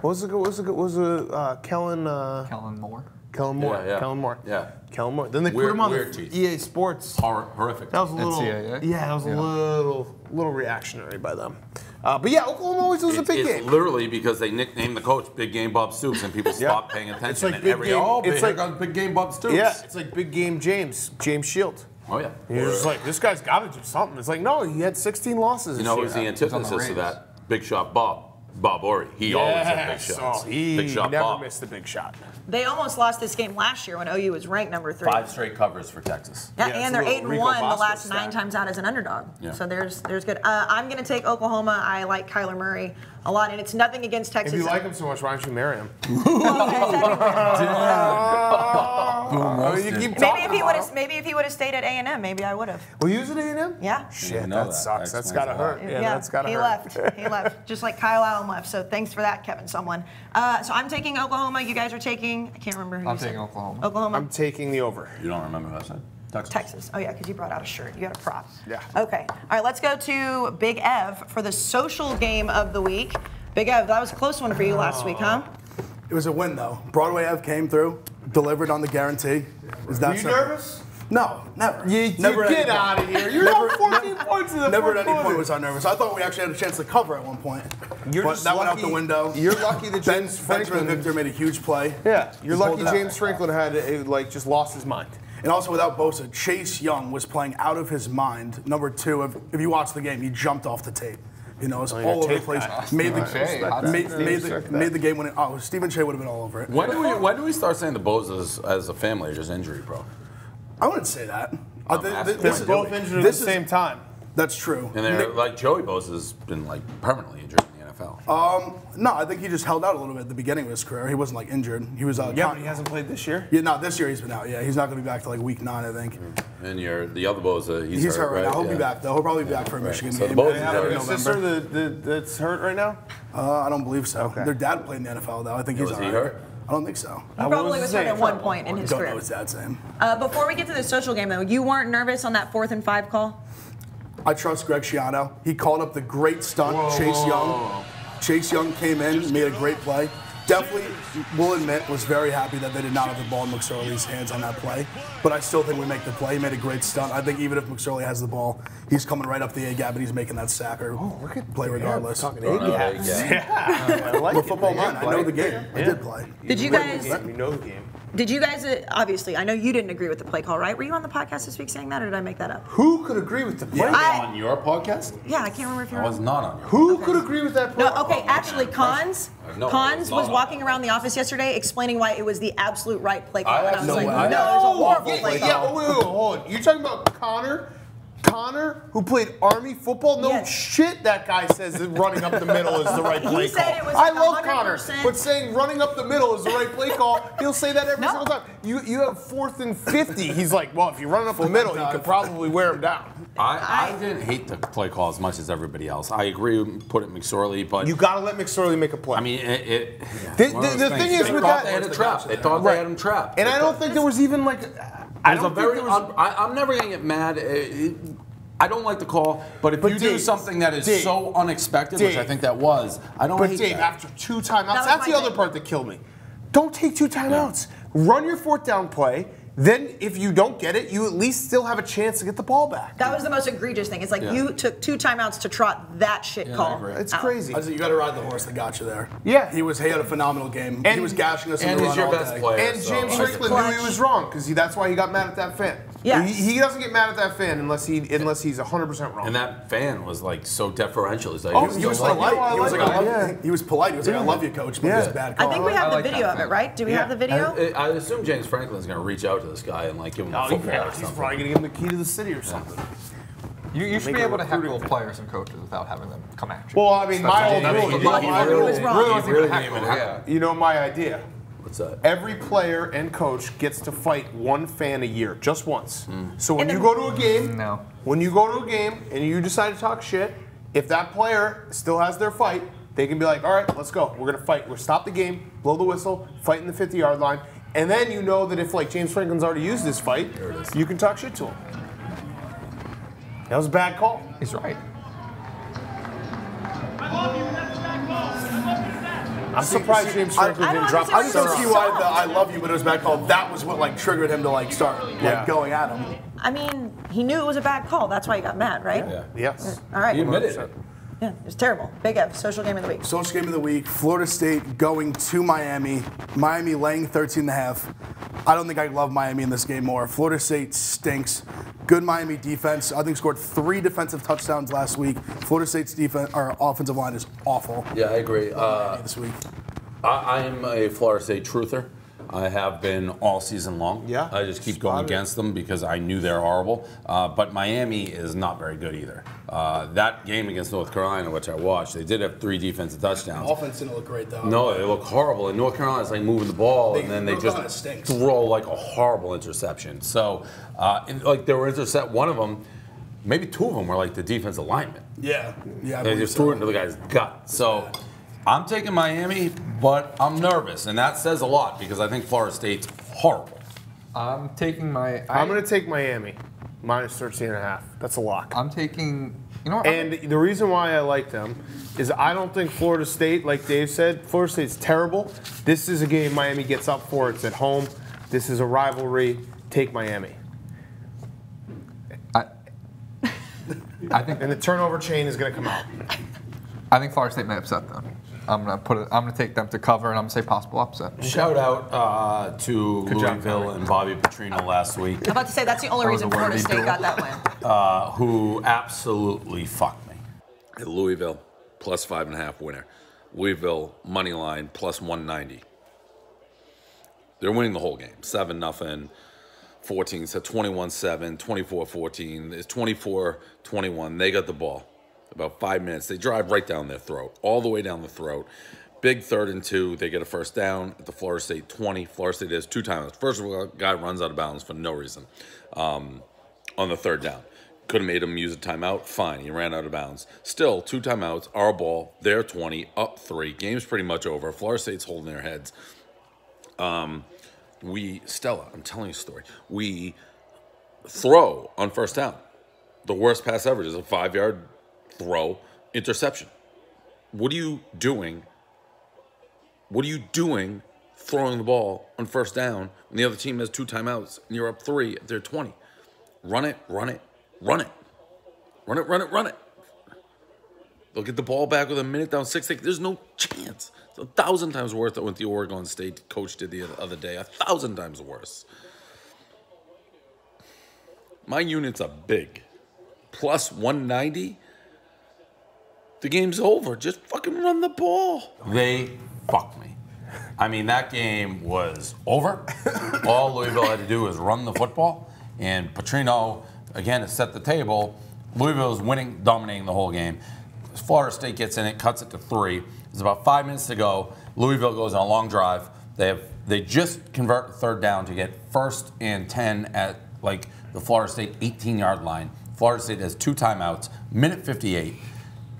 What was it? What was it? What was it? Uh, Kellen. Uh, Kellen Moore. Kellen Moore. Yeah, yeah. Kellen Moore. Yeah. Kellen Moore. Then they Weird- put him on the. EA Sports. Hor- horrific. That was a little. NCAA? Yeah, that was Yeah. a little little reactionary by them. Uh, but yeah, Oklahoma always loses a It's, big it's game. literally because they nicknamed the coach Big Game Bob Stoops, and people Yeah. stopped paying attention. It's like and big every game. oh, it's like goes Big Game Bob Stoops. Yeah, it's like big game James James Shield. Oh yeah. You're just like this guy's got to do something. It's like no, he had 16 losses. You this know, year. who's the He was the antithesis of that? Big Shot Bob. Bob Horry. He always had big Yes, shots. oh, he big shot never Bob. missed a big shot. They almost lost this game last year when OU was ranked number three. Five straight covers for Texas. Yeah, Yeah, and they're eight and Rico one the Bosco last stat. nine times out as an underdog. Yeah. So there's there's good. Uh, I'm going to take Oklahoma. I like Kyler Murray a lot, and it's nothing against Texas. If you like him so much, why don't you marry him? Boom Oh, you keep maybe if he would have maybe if he would have stayed at A and M, maybe I would have. Well, you was at A&M? Yeah. Shit, that, that. sucks. That That's gotta hurt. lot. Yeah, that's gotta he hurt. He left. He left, just like Kyle Allen left. So thanks for that, Kevin. Someone. Uh, so I'm taking Oklahoma. You guys are taking. I can't remember who. I'm you said. taking Oklahoma. Oklahoma. I'm taking the over. You don't remember who I said? Texas. Texas. Oh yeah, because you brought out a shirt. You got a prop. Yeah. Okay. All right. Let's go to Big Ev for the social game of the week. Big Ev, that was a close one for you last week, huh? It was a win though. Broadway Ave came through, delivered on the guarantee. Is that Were you simple. nervous? No, never. You, never you at get out of here. You're Never- up 14 points in the Never at any point was I nervous. I thought we actually had a chance to cover at one point. You're but just that went out the window. you're lucky that Ben- James Franklin- Victor made a huge play. Yeah, you're He lucky pulled out. James Franklin had uh, like just lost his mind. And also without Bosa, Chase Young was playing out of his mind. Number two, if, if you watch the game, he jumped off the tape. You know, it's Oh, all over the place. guy. Made the, Shea, made, made, you made respect the, made the game winning. Oh, Stephen Shea would have been all over it. When do we when do we start saying the Bosas as a family are just injury prone? I wouldn't say that. Uh, th- th- They're this is- both injured at this the is- same time. That's true. And they're Nick- like Joey Bosa's been like permanently injured in the NFL. um, no, I think he just held out a little bit at the beginning of his career. He wasn't like injured. He was uh, Yeah, con- but he hasn't played this year. Yeah, no, this year he's been out. Yeah, he's not going to be back to like week nine, I think. and you're the other Bosa, he's, He's, hurt right now. He'll Yeah. be back though. He'll probably be back for a right. Michigan So the game. Bosas They are- have it His sister the, the, that's hurt right now. Uh, I don't believe so. Okay. Their dad played in the NFL though. I think he's Was he right. hurt? I don't think so. He probably was hurt at one point in his don't know career. his dad's name. Uh, before we get to the social game, though, you weren't nervous on that fourth and five call? I trust Greg Schiano. He called up the great stunt, Chase Young. Chase Young came in, made a great play. Definitely, will admit, was very happy that they did not have the ball in McSorley's hands on that play. But I still think we make the play. He made a great stunt. I think even if McSorley has the ball, he's coming right up the A gap and he's making that sack or oh, play regardless. Talking Oh, no, A gaps. yeah. Yeah, I like I'm a it. football Yeah, mind. I know the game. I did play. Did you guys? game. You know the game. Did you guys? Uh, obviously, I know you didn't agree with the play call, right? Were you on the podcast this week saying that, or did I make that up? Who could agree with the play? I- on your podcast? Yeah, I can't remember if you I were. was not on your Who could agree with that play? No, okay, actually, Cons, No, Cons it's was not. walking around the office yesterday explaining why it was the absolute right play call. I and I was actually- like, No way. no, it was a horrible yeah, play yeah, call. but wait, wait, wait, hold on. You're talking about Connor? Connor, who played Army football? No Yes. shit, that guy says that running up the middle is the right He play said call. it was I like love Connor, 100%. but saying running up the middle is the right play call, he'll say that every No. single time. You you have fourth and 50. He's like, well, if you run up the middle, you could probably wear him down. I, I didn't hate the play call as much as everybody else. I agree, with put it McSorley, but You got to let McSorley make a play. I mean, it. it The- one of the- those the thing is they with thought that- they had a trap. They thought Right. they had him trapped. and They I don't think there was even like. I don't very. think there was. un- I, I'm never gonna get mad. Uh, it- I don't like the call, but if But you do something that is Dave, so unexpected, which I think that was, I don't But hate Dave, that. after two timeouts, was that's the other thing. part that killed me. Don't take two timeouts. Run your fourth down play. Then, if you don't get it, you at least still have a chance to get the ball back. That was the most egregious thing. It's like Yeah. you took two timeouts to trot that shit Yeah, call. It's out. crazy. I said, you got to ride the horse that got you there. Yeah. He was. He had a phenomenal game. he was gashing us in and the he's run your all best day. player. And so James I Franklin knew he was wrong because that's why he got mad at that fan. Yes. He, he doesn't get mad at that fan unless he unless he's 100% wrong. And that fan was like so deferential. He's like, Oh, he was He so was like, like, polite. "You know, I he was like oh, like, I love you. He was polite. He was like, I love you, coach, but Yeah. it's a bad I think we have like the that video of it, right? Do we Yeah. have the video? I, uh, I assume James Franklin's gonna reach out to this guy and like give him a Oh, football yeah, or he's something. probably gonna give him the key to the city or something. You, you should be able to recruiting heckle thing. players and coaches without having them come at you. Well, I mean, my old That's rule. the you know, lucky my part. rule- Really wasn't wasn't even even heckle, yeah. You know my idea. What's that? Every player and coach gets to fight one fan a year, just once. Hmm. So when you go to a game, no. when you go to a game and you decide to talk shit, if that player still has their fight, they can be like, all right, let's go. We're gonna fight. We're gonna stop the game, blow the whistle, fight in the 50 yard line, and then you know that if like James Franklin's already used this fight, you can talk shit to him. That was a bad call. He's right. I'm surprised James Franklin I, didn't drop. I just don't see why the "I love you" but it was back call. That was what like triggered him to like start like Yeah. going at him. I mean, he knew it was a bad call. That's why he got mad, right? Yeah. Yes. All right. He admitted it. Yeah, it was terrible. Big Ev, social game of the week. Social game of the week, Florida State going to Miami. Miami laying 13 and a half. I don't think I love Miami in this game more. Florida State stinks. Good Miami defense. I think scored three defensive touchdowns last week. Florida State's defense or offensive line is awful Yeah, I agree. Uh, this week. I, I'm a Florida State truther. I have been all season long. Yeah. I just keep going against them because I knew they're horrible. Uh, but Miami is not very good either. Uh, that game against North Carolina, which I watched, they did have three defensive touchdowns. Offense didn't look great though. No, they look horrible. And North Carolina's like moving the ball, They- and then they North just throw like a horrible interception. So, uh, and, like they were intercept one of them, maybe two of them were like the defensive lineman. Yeah. Yeah. I They believe just so. threw it into the guy's gut. So I'm taking Miami, but I'm nervous, and that says a lot because I think Florida State's horrible. I'm taking my. I, I'm going to take Miami minus 13 and a half. That's a lock. I'm taking. You know what? And the reason why I like them is I don't think Florida State, like Dave said, Florida State's terrible. This is a game Miami gets up for. It's at home. This is a rivalry. Take Miami. I, I think. And the turnover chain is going to come out. I think Florida State may upset them. I'm gonna put it. I'm gonna take them to cover, and I'm gonna say possible upset. Shout out uh, to Good job, Louisville Howard. and Bobby Petrino last week, I'm about to say that's the only That was reason a Florida worthy State duel. got that win. uh, who absolutely fucked me. At Louisville, plus five and a half winner. Louisville money line plus 190. They're winning the whole game, seven nothing. 14 so 21-7 24-14 it's 24-21 they got the ball about five minutes. They drive right down their throat all the way down the throat. Big third and two they get a first down at the florida state 20 florida state has two timeouts first of all guy runs out of bounds for no reason um, on the third down. Could have made him use a timeout. Fine he ran out of bounds. Still two timeouts our ball they're 20 up three. Game's pretty much over. Florida state's holding their heads. Um, we Stella, I'm telling you a story. We throw on first down. The worst pass ever. Is a five yard throw interception. What are you doing? What are you doing throwing the ball on first down when the other team has two timeouts and you're up three at their 20? Run it, run it, run it. Run it, run it, run it. They'll get the ball back with a minute down six. There's no chance. It's a thousand times worse than what the Oregon State coach did the other day. A thousand times worse. My units are big. Plus 190. The game's over. Just fucking run the ball. They fucked me. I mean, that game was over. All Louisville had to do was run the football. And Petrino, again, has set the table. Louisville's winning, dominating the whole game. Florida State gets in it, cuts it to three. There's about five minutes to go. Louisville goes on a long drive. They have they just convert third down to get first and ten at like the Florida State 18 yard line. Florida State has two timeouts, minute 58,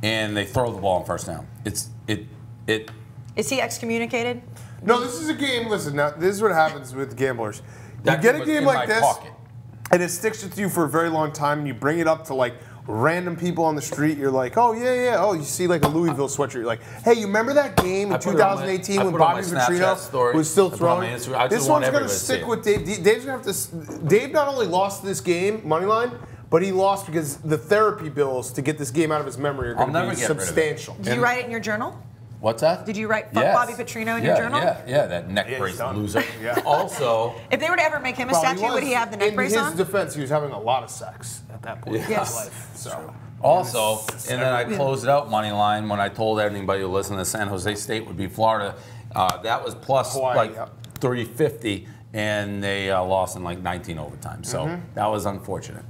and they throw the ball on first down. It's it it Is he excommunicated? No, this is a game. Listen, now this is what happens with gamblers. That you get a game like this, pocket. and it sticks with you for a very long time, and you bring it up to like random people on the street. You're like, oh yeah, yeah. Oh, you see like a Louisville sweatshirt. You're like, hey, you remember that game in I put it on my- 2018 when put it on Bobby my Snapchat Petrino was still I on throwing? my Instagram. I just this one's gonna stick it. with Dave. Dave's gonna have to. Dave not only lost this game money line. But he lost because the therapy bills to get this game out of his memory are going to be get rid of it. substantial. Did you write it in your journal? What's that? Did you write fuck Yes. Bobby Petrino in yeah, your journal? Yeah, yeah, that neck Yeah, brace he's loser. Yeah. Also, If they were to ever make him a Well, statue, would he have the neck brace on? in his defense, he was having a lot of sex at that point in Yes. his life. So. Also, and then I closed it out money line when I told anybody who listened to San Jose State would be Florida. Uh, that was plus Hawaii, like yeah. 350, and they uh, lost in like 19 overtime. So Mhm. that was unfortunate.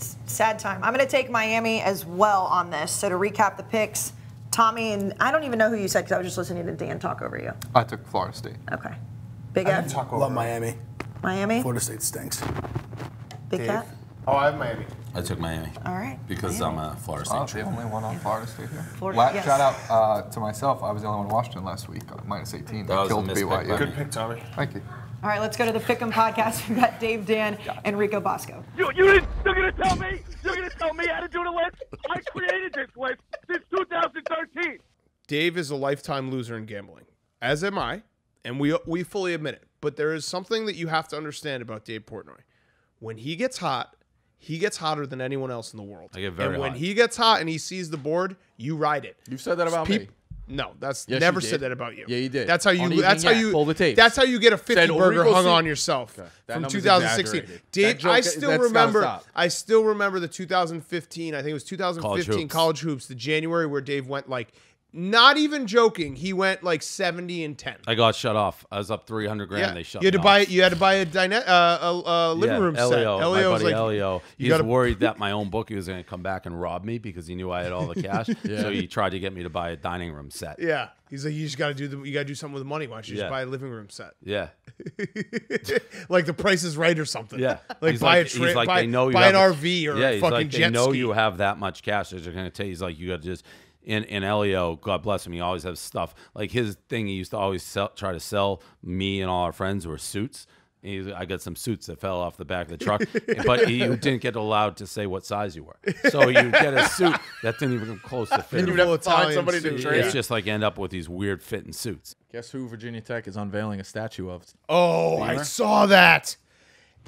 It's sad time. I'm going to take Miami as well on this. So to recap the picks, Tommy and I don't even know who you said because I was just listening to Dan talk over you. I took Florida State. Okay. Big I F. talk Love Miami. Miami. Florida State stinks. Big Cat. Oh, I have Miami. I took Miami. All right. Because I'm a Florida State. Wow, the only one on Florida State here. Florida- La- yes. Shout out uh, to myself. I was the only one in Washington last week. Uh, minus 18. That I was a killed mispick BYU. by Good pick, Tommy. Thank you. All right, let's go to the Pick'em podcast. We've got Dave, Dan, and Rico Bosco. You, you didn't, you're gonna tell me? You're gonna tell me how to do the list? I created this list since 2013. Dave is a lifetime loser in gambling, as am I, and we we fully admit it. But there is something that you have to understand about Dave Portnoy. When he gets hot, he gets hotter than anyone else in the world. I get very and when hot. he gets hot and he sees the board, you ride it. You've said that about Peop- me. No, that's Yes, never said that about you. Yeah, you did. That's how you. On That's how you. Pull the tapes. That's how you get a fifty Said oh, burger hung on yourself Okay, from 2016. Did joke- I still remember. I still remember the 2015. I think it was 2015 hoops. college hoops. The January where Dave went like, not even joking. He went like 70 and 10. I got shut off. I was up 300 grand. They shut you had to buy off. You had to buy a, dyna- uh, a, a living yeah, room set. Elio, Elio my was buddy like, Elio. you He gotta- worried that my own bookie was going to come back and rob me because he knew I had all the cash. Yeah. So he tried to get me to buy a dining room set. Yeah, he's like, you just got to do the, you got to do something with the money. Why don't you Yeah. just buy a living room set? Yeah. like the Price is Right or something. Yeah. like He's buy like, a he's like, buy, they know you buy an have- RV or yeah, a he's fucking like, jet they know ski. you have that much cash. They're going to tell you, he's like, you got to just. In, in Elio, God bless him, he always has stuff. Like his thing, he used to always sell, try to sell me and all our friends were suits. He's, I got some suits that fell off the back of the truck, but he, you didn't get allowed to say what size you were. So you get a suit that didn't even come close to fit. And you'd have to find somebody to trade. It's just like end up with these weird fitting suits. Guess who Virginia Tech is unveiling a statue of? Oh, I saw that.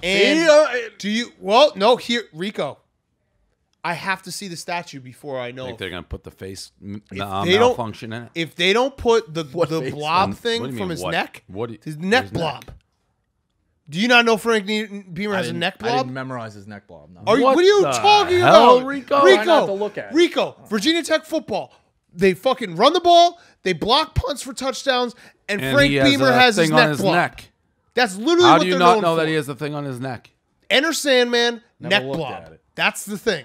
And See, do you? Well, no. Here, Rico. I have to see the statue before I know. Think if- they're gonna put the face m- if uh, they don't malfunction in it? If they don't put the the face? blob What thing you from mean, his what? neck, What do you- his neck his neck? blob. Do you not know Frank Ne- Beamer I has a didn't- neck I blob? didn't memorize his neck blob. No. Are you, what, What are you the talking hell, about, Rico? Try Rico, not to look at it. Rico, Virginia Tech football. They fucking run the ball. They block punts for touchdowns, and, And Frank he has Beamer a has his thing neck on his blob. neck. That's literally How what do you they're not known know for. that he has a thing on his neck? Enter Sandman, Never neck looked blob. at it. That's the thing.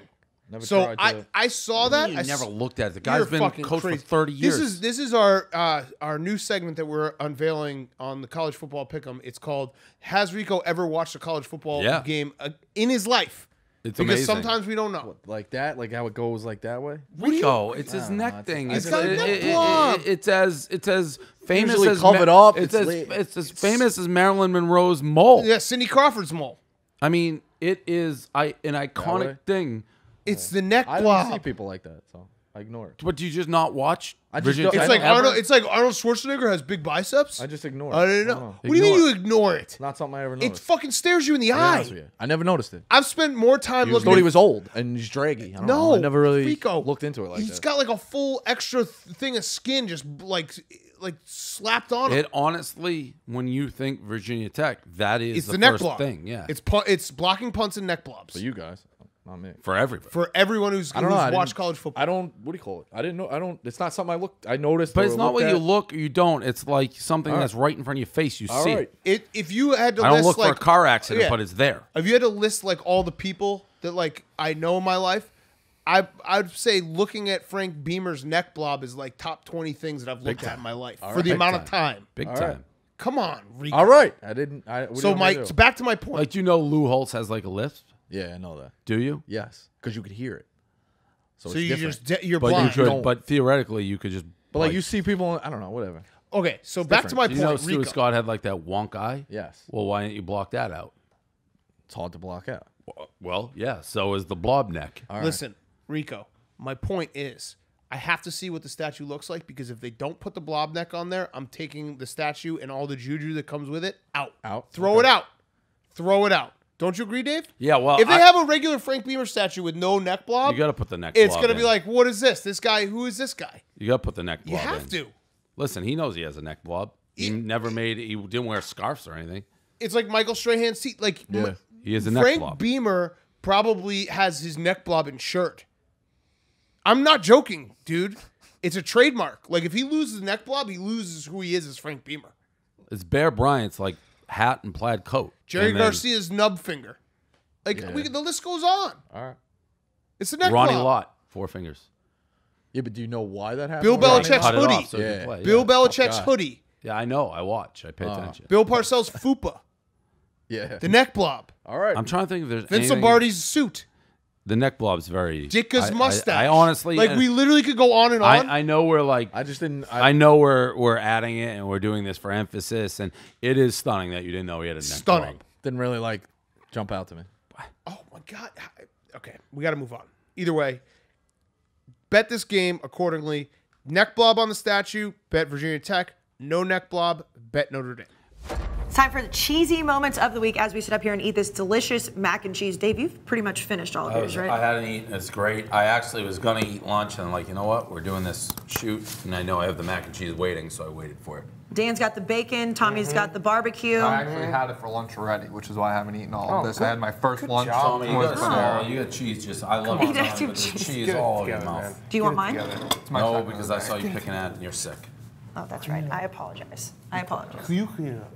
Never so tried I, to- I saw that. You I never looked at it. The guy's been fucking coach crazy. for 30 years. This is this is our uh, our new segment that we're unveiling on the college football pick'em. It's called "Has Rico ever watched a college football Yeah. game uh, in his life?" It's because amazing. sometimes we don't know. Like that? Like how it goes like that way? Rico, it's his I don't know, neck it's- thing. it's It's, got it- neck it- it- it's as it's as famous Usually as covered Ma- up, It's, it's as it's as famous as Marilyn Monroe's mole. Yeah, Cindy Crawford's mole. I mean, it is I an iconic thing. It's the neck I blob. don't see people like that, so I ignore it. But do you just not watch? I just don't- It's Tech like don't ever- Arnold. It's like Arnold Schwarzenegger has big biceps. I just ignore it. I didn't know. No, no. What do you mean Ignore you ignore it? It's not something I ever It noticed. fucking stares you in the To be honest eye. you. I never noticed it. I've spent more time I looking. thought he was old and he's draggy. I don't No, know. I never really Rico, looked into it like He's that. got like a full extra th- thing of skin, just like like slapped on him. It honestly, when you think Virginia Tech, that is it's the, the, neck first blob. thing. Yeah, it's pu- it's blocking punts and neck blobs For you guys, not me. for everybody. for everyone who's, I don't know. who's I watched didn't- college football. I don't. What do you call it? I didn't know. I don't. It's not something I looked. I noticed. But or it's not looked what you at. look or you don't. It's like something All right. that's right in front of your face. You All see right. it. It, if you had to I don't list look like for a car accident, yeah. but it's there. If you had to list like all the people that like I know in my life, I I'd say looking at Frank Beamer's neck blob is like top twenty things that I've looked at in my life All for right. the Big amount of time. Big All time. right. Come on, Rico. All right. I didn't. I, what do So you want me my to do? back to my point. Like, do you know Lou Holtz has like a lisp? Yeah, I know that. Do you? Yes, because you could hear it. So, so it's you different. just de- you're But blind. you could. don't- But theoretically, you could just. But like you see people. I don't know. Whatever. okay, so back to different. my Do you know point. Stuart Rico. Scott had like that wonk eye? Yes. Well, why didn't you block that out? It's hard to block out. Well, yeah. So is the blob neck. All right. Listen, Rico. My point is, I have to see what the statue looks like because if they don't put the blob neck on there, I'm taking the statue and all the juju that comes with it out. Out. Throw Okay. it out. Throw it out. Don't you agree, Dave? Yeah. Well, if they I- have a regular Frank Beamer statue with no neck blob, you got to put the neck. it's blob gonna in. be like, what is this? This guy? Who is this guy? You got to put the neck blob You have in. to. Listen, he knows he has a neck blob. He never made. He didn't wear scarves or anything. It's like Michael Strahan's seat. Like Yeah. He is a neck Frank blob. Beamer probably has his neck blob in shirt. I'm not joking, dude. It's a trademark. Like if he loses the neck blob, he loses who he is as Frank Beamer. It's Bear Bryant's like hat and plaid coat. Jerry And then- Garcia's nub finger. Like Yeah. we, the list goes on. All right. It's the neck Ronnie blob. Lott, four fingers. Yeah, but do you know why that happened? Bill Ronnie Belichick's Lott? Hoodie. off so Yeah. play, Bill oh, yeah. Belichick's God. hoodie. Yeah, I know. I watch. I pay Oh. attention. Bill Parcells' fupa. Yeah. The neck blob. All right. I'm trying to think if there's Vince anything- Lombardi's suit. The neck blob's very. Ditka's I- I- mustache. I, honestly, like we uh, literally could go on and on. I, I know we're like. I just didn't. I, know we're we're adding it and we're doing this for emphasis, and it is stunning that you didn't know he had a neck Stunning. blob. Didn't really like jump out to me. Oh my god. Okay, we got to move on. Either way, bet this game accordingly. Neck blob on the statue. Bet Virginia Tech. No neck blob. Bet Notre Dame. It's time for the cheesy moments of the week as we sit up here and eat this delicious mac and cheese. Dave, you've pretty much finished all of I, yours, right? I hadn't eaten. It's great. I actually was gonna eat lunch, and I'm like, you know what? We're doing this shoot, and I know I have the mac and cheese waiting, so I waited for it. Dan's got the bacon. Tommy's Mhm. got the barbecue. I actually had it for lunch already, which is why I haven't eaten all Oh, of this. good- I had my first good lunch. job, Tommy, you got banana. small. You got cheese. Just I love Come it, on. Tommy, there's cheese Get it all over your mouth. man. Do you want mine? It's my No, because I saw you picking at it and you're sick. Oh, that's right. I apologize. I apologize. You clean it up.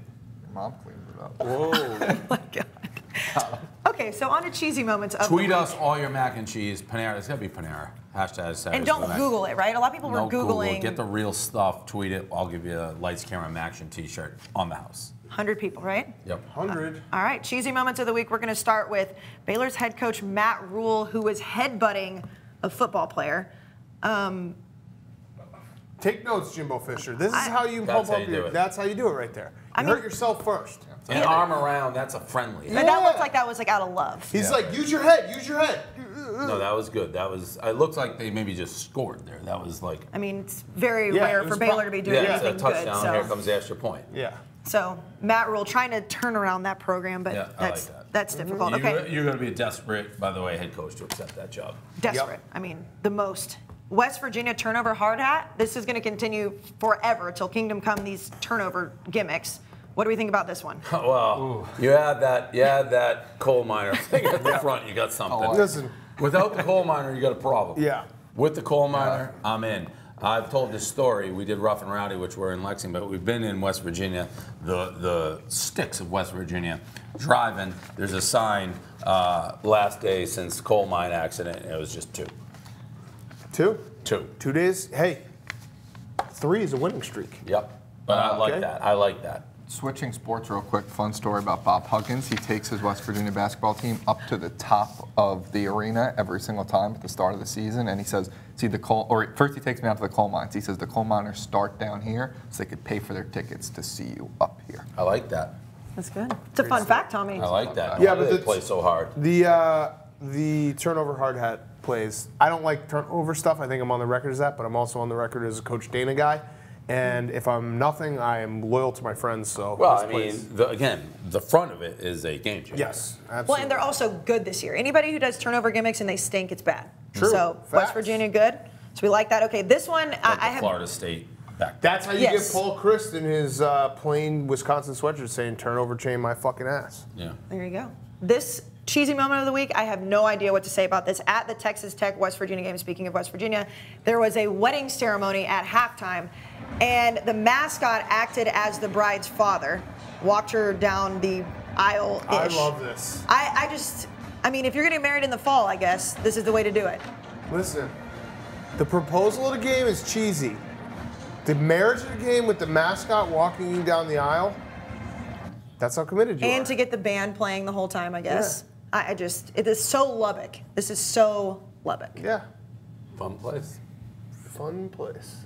Mom cleaned it up. Whoa. Okay, so on to cheesy moments of the Tweet week. us all your mac and cheese. Panera. It's gotta be Panera. Hashtag Saturdays And don't. Google it, right? A lot of people No were Googling. Google. Get the real stuff. Tweet it. I'll give you a lights, camera, action T-shirt on the house. 100 people, right? Yep. 100. All right, cheesy moments of the week. We're going to start with Baylor's head coach Matt Rhule, who was headbutting a football player. Um, Take notes, Jimbo Fisher. This is I- how you That's pump how up you do your. it. That's how you do it right there. You I mean- hurt yourself first. An arm around. That's a friendly. but that looked like that was like out of love. He's like, use your head, use your head. No, that was good. That was. It looked like they maybe just scored there. That was like. I mean, it's very Yeah, rare it for Baylor to be doing Yeah, it's a anything good. touchdown. So. Here comes the extra point. Yeah. so Matt Rhule trying to turn around that program, but Yeah, I like that's that. that's difficult. You- Okay, You're going to be a desperate, by the way, head coach to accept that job. desperate. I mean, the most. West Virginia turnover hard hat. This is going to continue forever until Kingdom Come. These turnover gimmicks. What do we think about this one? Well, you had that. You had that coal miner thing at the front. You got something. Oh, Listen. Without the coal miner, you got a problem. Yeah. With the coal miner, I'm in. I've told this story. We did Rough and Rowdy, which we're in Lexington, but we've been in West Virginia, the the sticks of West Virginia. Driving, there's a sign. Uh, last day since coal mine accident. It was just two. Two. Two. Two days. Hey, three is a winning streak. Yep. But I like Okay. that. I like that. Switching sports real quick, fun story about Bob Huggins. He takes his West Virginia basketball team up to the top of the arena every single time at the start of the season, and he says, "See the coal." Or first, he takes me out to the coal mines. He says the coal miners start down here, so they could pay for their tickets to see you up here. I like that. That's good. It's a fun fact, Tommy. I like that. Yeah, Why but do they play so hard. The uh, the turnover hard hat plays. I don't like turnover stuff. I think I'm on the record as that, but I'm also on the record as a Coach Dana guy. And if I'm nothing, I am loyal to my friends. So Well, I mean, the, again, the front of it is a game changer. yes, absolutely. Well, and they're also good this year. Anybody who does turnover gimmicks and they stink, it's bad. True. So Facts. West Virginia, good. So we like that. Okay, this one Like I, I have. Florida State back. That's how you Yes. get Paul Chryst in his uh, plain Wisconsin sweatshirt saying "turnover chain my fucking ass." Yeah. There you go. This cheesy moment of the week, I have no idea what to say about this. At the Texas Tech West Virginia game, speaking of West Virginia, there was a wedding ceremony at halftime, and the mascot acted as the bride's father, walked her down the aisle. I love this. I, I just, I mean, if you're gonna married in the fall, I guess this is the way to do it. Listen, the proposal of the game is cheesy. The marriage of the game with the mascot walking you down the aisle, that's how committed you and are. And to get the band playing the whole time, I guess. I, I just, it is so Lubbock. This is so Lubbock. yeah, Fun place. fun place.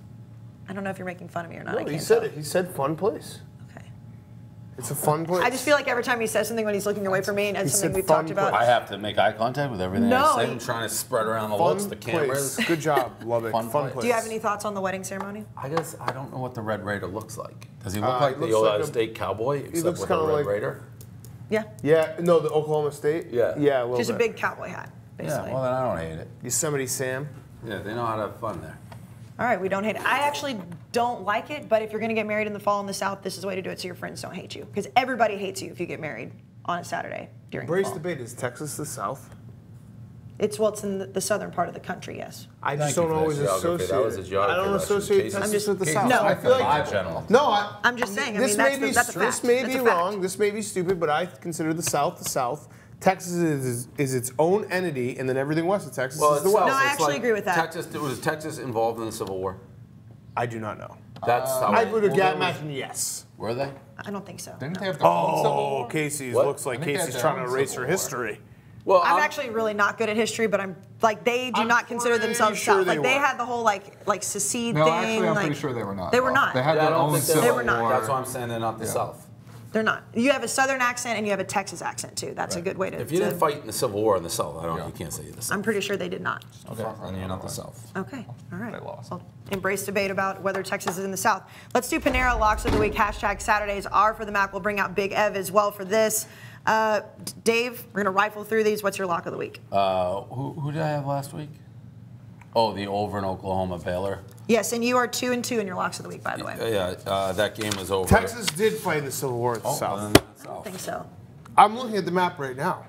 I don't know if you're making fun of me or not. No, he said tell. it. He said fun place. Okay. It's a fun place. I just feel like every time he says something when he's looking away from me and it's something we've fun talked about. I have to make eye contact with everything No, I say. I'm trying to spread around the fun looks, the cameras. place. Good job, love it. Fun Fun, place. place. Do you have any thoughts on the wedding ceremony? I guess I don't know what the Red Raider looks like. Does he look Uh, like the Ohio like out a- state cowboy, except looks with a kinda Red like- Raider? Yeah. Yeah, no, the Oklahoma State. Yeah. yeah, a little Just a big cowboy hat, Yeah, well then I don't hate it. Yosemite Sam. Yeah, they know how to have fun there. All right, we don't hate it. I actually don't like it, but if you're going to get married in the fall in the South, this is the way to do it so your friends don't hate you. Because everybody hates you if you get married on a Saturday during the Brace fall. debate. Is Texas the South? It's well, it's in the, the southern part of the country, yes. I just don't always associate. That was a it. geography I don't lesson. associate Kayce- Texas just- with the South. No. I feel like general. no. I, I'm just saying, I this mean, may that's the- be that's a this may That's be wrong. This may be stupid, but I consider the South the South. Texas is, is its own entity, and then everything west of Texas is the West. No, I actually like agree with that. Texas was Texas involved in the Civil War. I do not know. That's how I would well, imagine was- yes. Were they? I don't think so. Didn't they have their own Civil Oh, War? Kayce's What? looks like I think they had Kayce's trying to erase Civil her War. History. Well, I'm I'm- actually really not good at history, but I'm like they do I'm not consider themselves sure South. they Like they had the whole like like secede No, thing. actually, I'm like, pretty sure they were not. They were not. They had Yeah, their don't own think Civil They were not. War. That's why I'm saying they're not the South. They're not. You have a Southern accent and you have a Texas accent too. That's a good way to. If you didn't fight in the Civil War in the South, I don't. Know. You can't say you're the South. I'm pretty sure they did not. Okay, then you're not the South. Okay, all right. They lost. Well, embrace debate about whether Texas is in the South. Let's do Panera locks of the week. Hashtag Saturdays are for the Mac. We'll bring out Big Ev as well for this. Uh, Dave, we're gonna rifle through these. What's your lock of the week? Uh, who, who did I have last week? Oh, the over in Oklahoma Baylor. Yes, and you are two and two in your locks of the week, by the way. Yeah, uh, that game was over. Texas did fight in the Civil War at the Oh, South. then I don't think so. I'm looking at the map right now.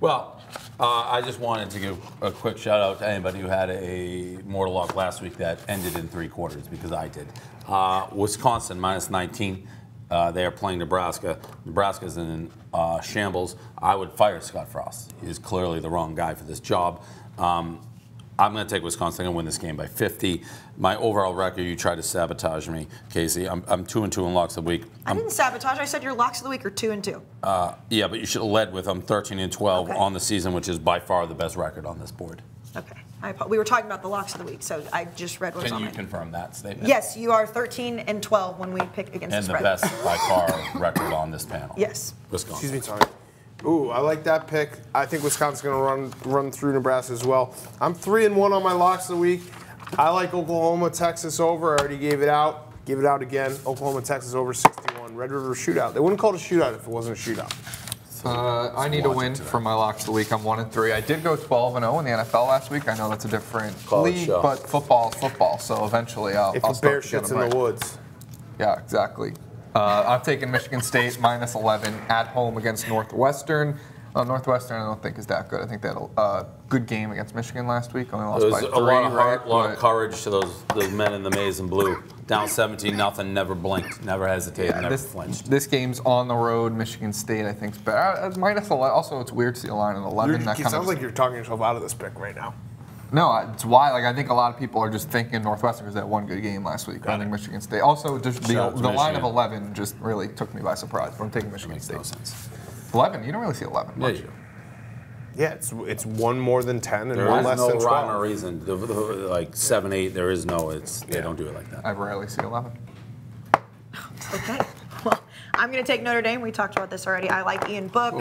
Well, uh, I just wanted to give a quick shout out to anybody who had a mortal lock last week that ended in three quarters because I did. Uh, Wisconsin minus 19. Uh, they are playing Nebraska. Nebraska's in uh, shambles. I would fire Scott Frost. He's clearly the wrong guy for this job. Um, I'm going to take Wisconsin. I'm going to win this game by 50. My overall record, you tried to sabotage me, Kayce. I'm, I'm two and two in locks of the week. I didn't sabotage. I said your locks of the week are two and two. Uh, yeah, but you should have led with I'm 13 and 12 Okay. on the season, which is by far the best record on this board. Okay. I, apo- we were talking about the locks of the week, so I just read what's Can on you it. confirm that statement? Yes, you are 13 and 12 when we pick against And the the spread. best by far record on this panel. Yes. Wisconsin. Excuse me, Tony. Ooh, I like that pick. I think Wisconsin's going to run run through Nebraska as well. I'm three and one on my locks of the week. I like Oklahoma, Texas over. I already gave it out. Give it out again. Oklahoma, Texas over 61. Red River shootout. They wouldn't call it a shootout if it wasn't a shootout. Uh, I need a win for my locks of the week. I'm one and three. I did go 12 and 0 in the NFL last week. I know that's a different College league, show. but football is football. So eventually, I'll. If I'll a bear start shits in the woods. Yeah, exactly. Uh, I'm taking Michigan State minus 11 at home against Northwestern. Uh, Northwestern, I don't think is that good. I think they had a uh, good game against Michigan last week. Only lost There by was three, a lot of heart, a lot of courage to those those men in the maize and blue. Down 17 nothing, never blinked, never hesitated, Yeah, never this, flinched. this game's on the road. Michigan State, I think, is better. Uh, minus 11. Also, it's weird to see a line at 11. You're- that it kind sounds of, like you're talking yourself out of this pick right now. No, it's why. Like I think a lot of people are just thinking Northwestern because that one good game last week. I think Michigan State. Also, just the, Shout out to the line of 11 just really took me by surprise. But I'm taking Michigan State. No sense. 11. You don't really see 11. Yeah, much. you- Yeah, it's it's one more than 10 and There one less no than 12. There is no rhyme or reason. The- the- Like seven, eight, there is no. It's they don't do it like that. I rarely see 11. Okay. Well, I'm going to take Notre Dame. We talked about this already. I like Ian Book.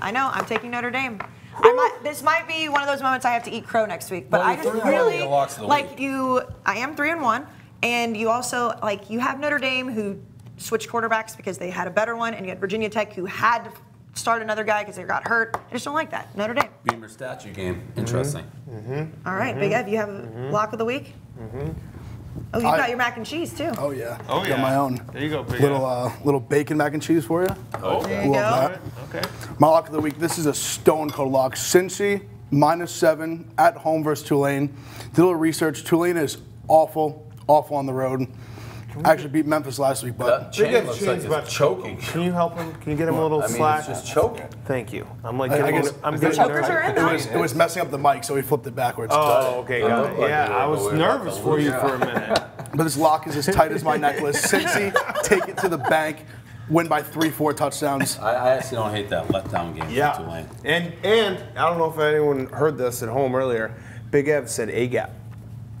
I know. I'm taking Notre Dame. I might, this might be one of those moments I have to eat crow next week, but Well, I just three and one in really your locks of the like week. you. I am three and one, and you also like you have Notre Dame who switched quarterbacks because they had a better one, and you had Virginia Tech who had to start another guy because they got hurt. I just don't like that. Notre Dame. Beamer statue game. Interesting. Mm-hmm. All right, Big mm-hmm. Ev, you have a mm-hmm. lock of the week. Oh, you I- got your mac and cheese too. Oh yeah. Oh, Got yeah. my own. There you go, Big Little uh, little bacon mac and cheese for you. Oh, There you Love go. that. Okay. My lock of the week. This is a stone cold lock. Cincy minus seven at home versus Tulane. Did a little research. Tulane is awful, awful on the road. Actually beat Memphis last week, but That chain Big looks Chain's like about it's choking. Can you help him? Can you get him a little I mean, slack? it's just choking. Thank you. I'm like, I, I guess, I'm is getting the chokers nervous. are in it was it was messing up the mic, so he flipped it backwards. Oh, okay, got it. Yeah, I was nervous for you for a minute. But this lock is as tight as my necklace. Cincy, take it to the bank, win by three, four touchdowns. I, I actually don't hate that letdown game Yeah. for Tulane. And and I don't know if anyone heard this at home earlier. Big Ev said A gap.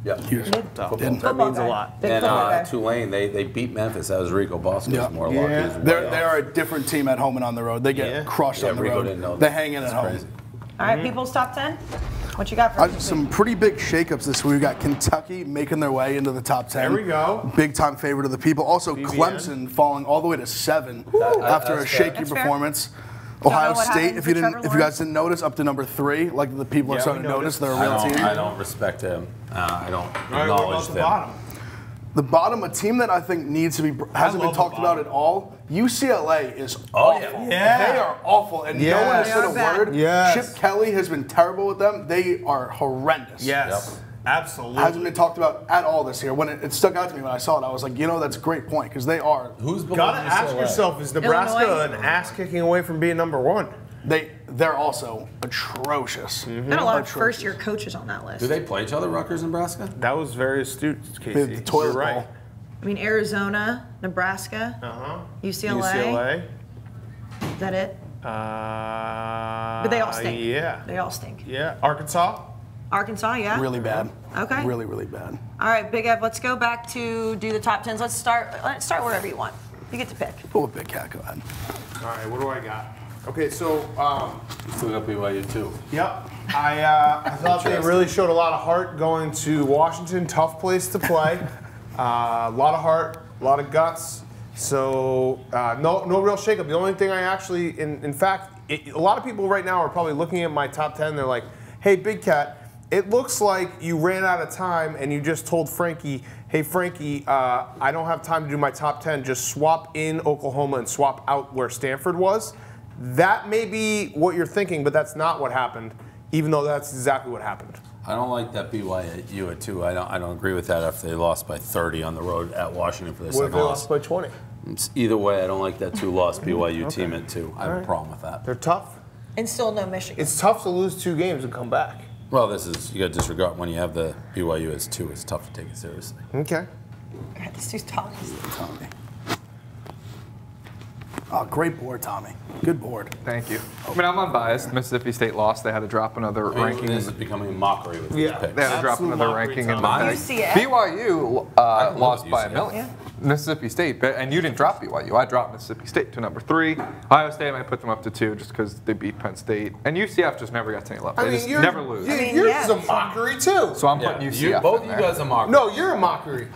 Yeah. So Didn't. that Football means a guy. lot. Big And football uh. Tulane, they, they beat Memphis. That was Rico Bosco's Yeah. more Yeah. luck. He was way They're off. they're a different team at home and on the road. They get Yeah. crushed Yeah, on the Rico road. didn't know They that. hang in at That's home. crazy. All right, people's top ten. What you got for Uh, us? this some week? pretty big shakeups this week. We got Kentucky making their way into the top 10. There we go. Big time favorite of the people. Also, BBN. Clemson falling all the way to seven That- after a that's shaky fair. That's fair. performance. Don't Ohio State, if you didn't, Trevor if you guys didn't notice, up to number three. Like the people Yeah, are starting to notice, noticed. they're a I real don't, team. I don't respect him. Uh, I don't All right, what acknowledge about the them. bottom? The bottom, a team that I think needs to be hasn't been talked about at all. UCLA is Oh, awful. yeah. Yeah. They are awful, and no one has said a bad. word. Yes. Chip Kelly has been terrible with them. They are horrendous. Yes. Absolutely. hasn't been talked about at all this year. When it, it stuck out to me when I saw it, I was like, you know, that's a great point because they are. Who's Gotta ask UCLA? yourself: Is Nebraska Illinois. an ass kicking away from being number one? They they're also atrocious. Been a lot of first-year coaches on that list. Do they play each other, Rutgers, Nebraska? That was very astute, Kayce. The- the toilet You're right. bowl. I mean, Arizona, Nebraska, Uh-huh. UCLA. UCLA. Is that it? Uh, But they all stink. Yeah. They all stink. Yeah. Arkansas. Arkansas, yeah. Really bad. Okay. Really, really bad. All right, Big Ev. Let's go back to do the top tens. Let's start. Let's start wherever you want. You get to pick. Pull a big cat. Go ahead. All right. What do I got? Okay. So. Um, Still got BYU too. Yep. I, uh, I thought they really showed a lot of heart going to Washington. Tough place to play. uh, a lot of heart, a lot of guts. So uh, no, no real shakeup. The only thing I actually, in, in fact, it, a lot of people right now are probably looking at my top ten. They're like, "Hey, Big Cat." It looks like you ran out of time and you just told Frankie, hey, Frankie, uh, I don't have time to do my top 10. Just swap in Oklahoma and swap out where Stanford was. That may be what you're thinking, but that's not what happened, even though that's exactly what happened. I don't like that BYU at two. I don't. I don't agree with that after they lost by 30 on the road at Washington for their What if second they loss. lost by 20? It's either way, I don't like that two loss BYU Okay. team at two. I have All right. a problem with that. They're tough. And still no Michigan. It's tough to lose two games and come back. Well, this is you got to disregard when you have the BYU as two. It's tough to take it seriously. Okay. God, this dude's talking. Tommy. Oh, great board, Tommy. Good board. Thank you. I mean, I'm unbiased. Mississippi State lost. They had to drop another ranking. This is becoming a mockery with Yeah, these picks. they had to drop another ranking in the Tommy. bag. UCF? BYU uh, love lost by a UCF. million. Mississippi State, but- and you didn't drop BYU. I dropped Mississippi State to number three. Ohio State, I put them up to two just because they beat Penn State. And UCF just never got to any level. I They mean, just you're, never lose. you- yours is a mockery too. So I'm putting UCF. you- both of you guys are mockery. No, you're a mockery.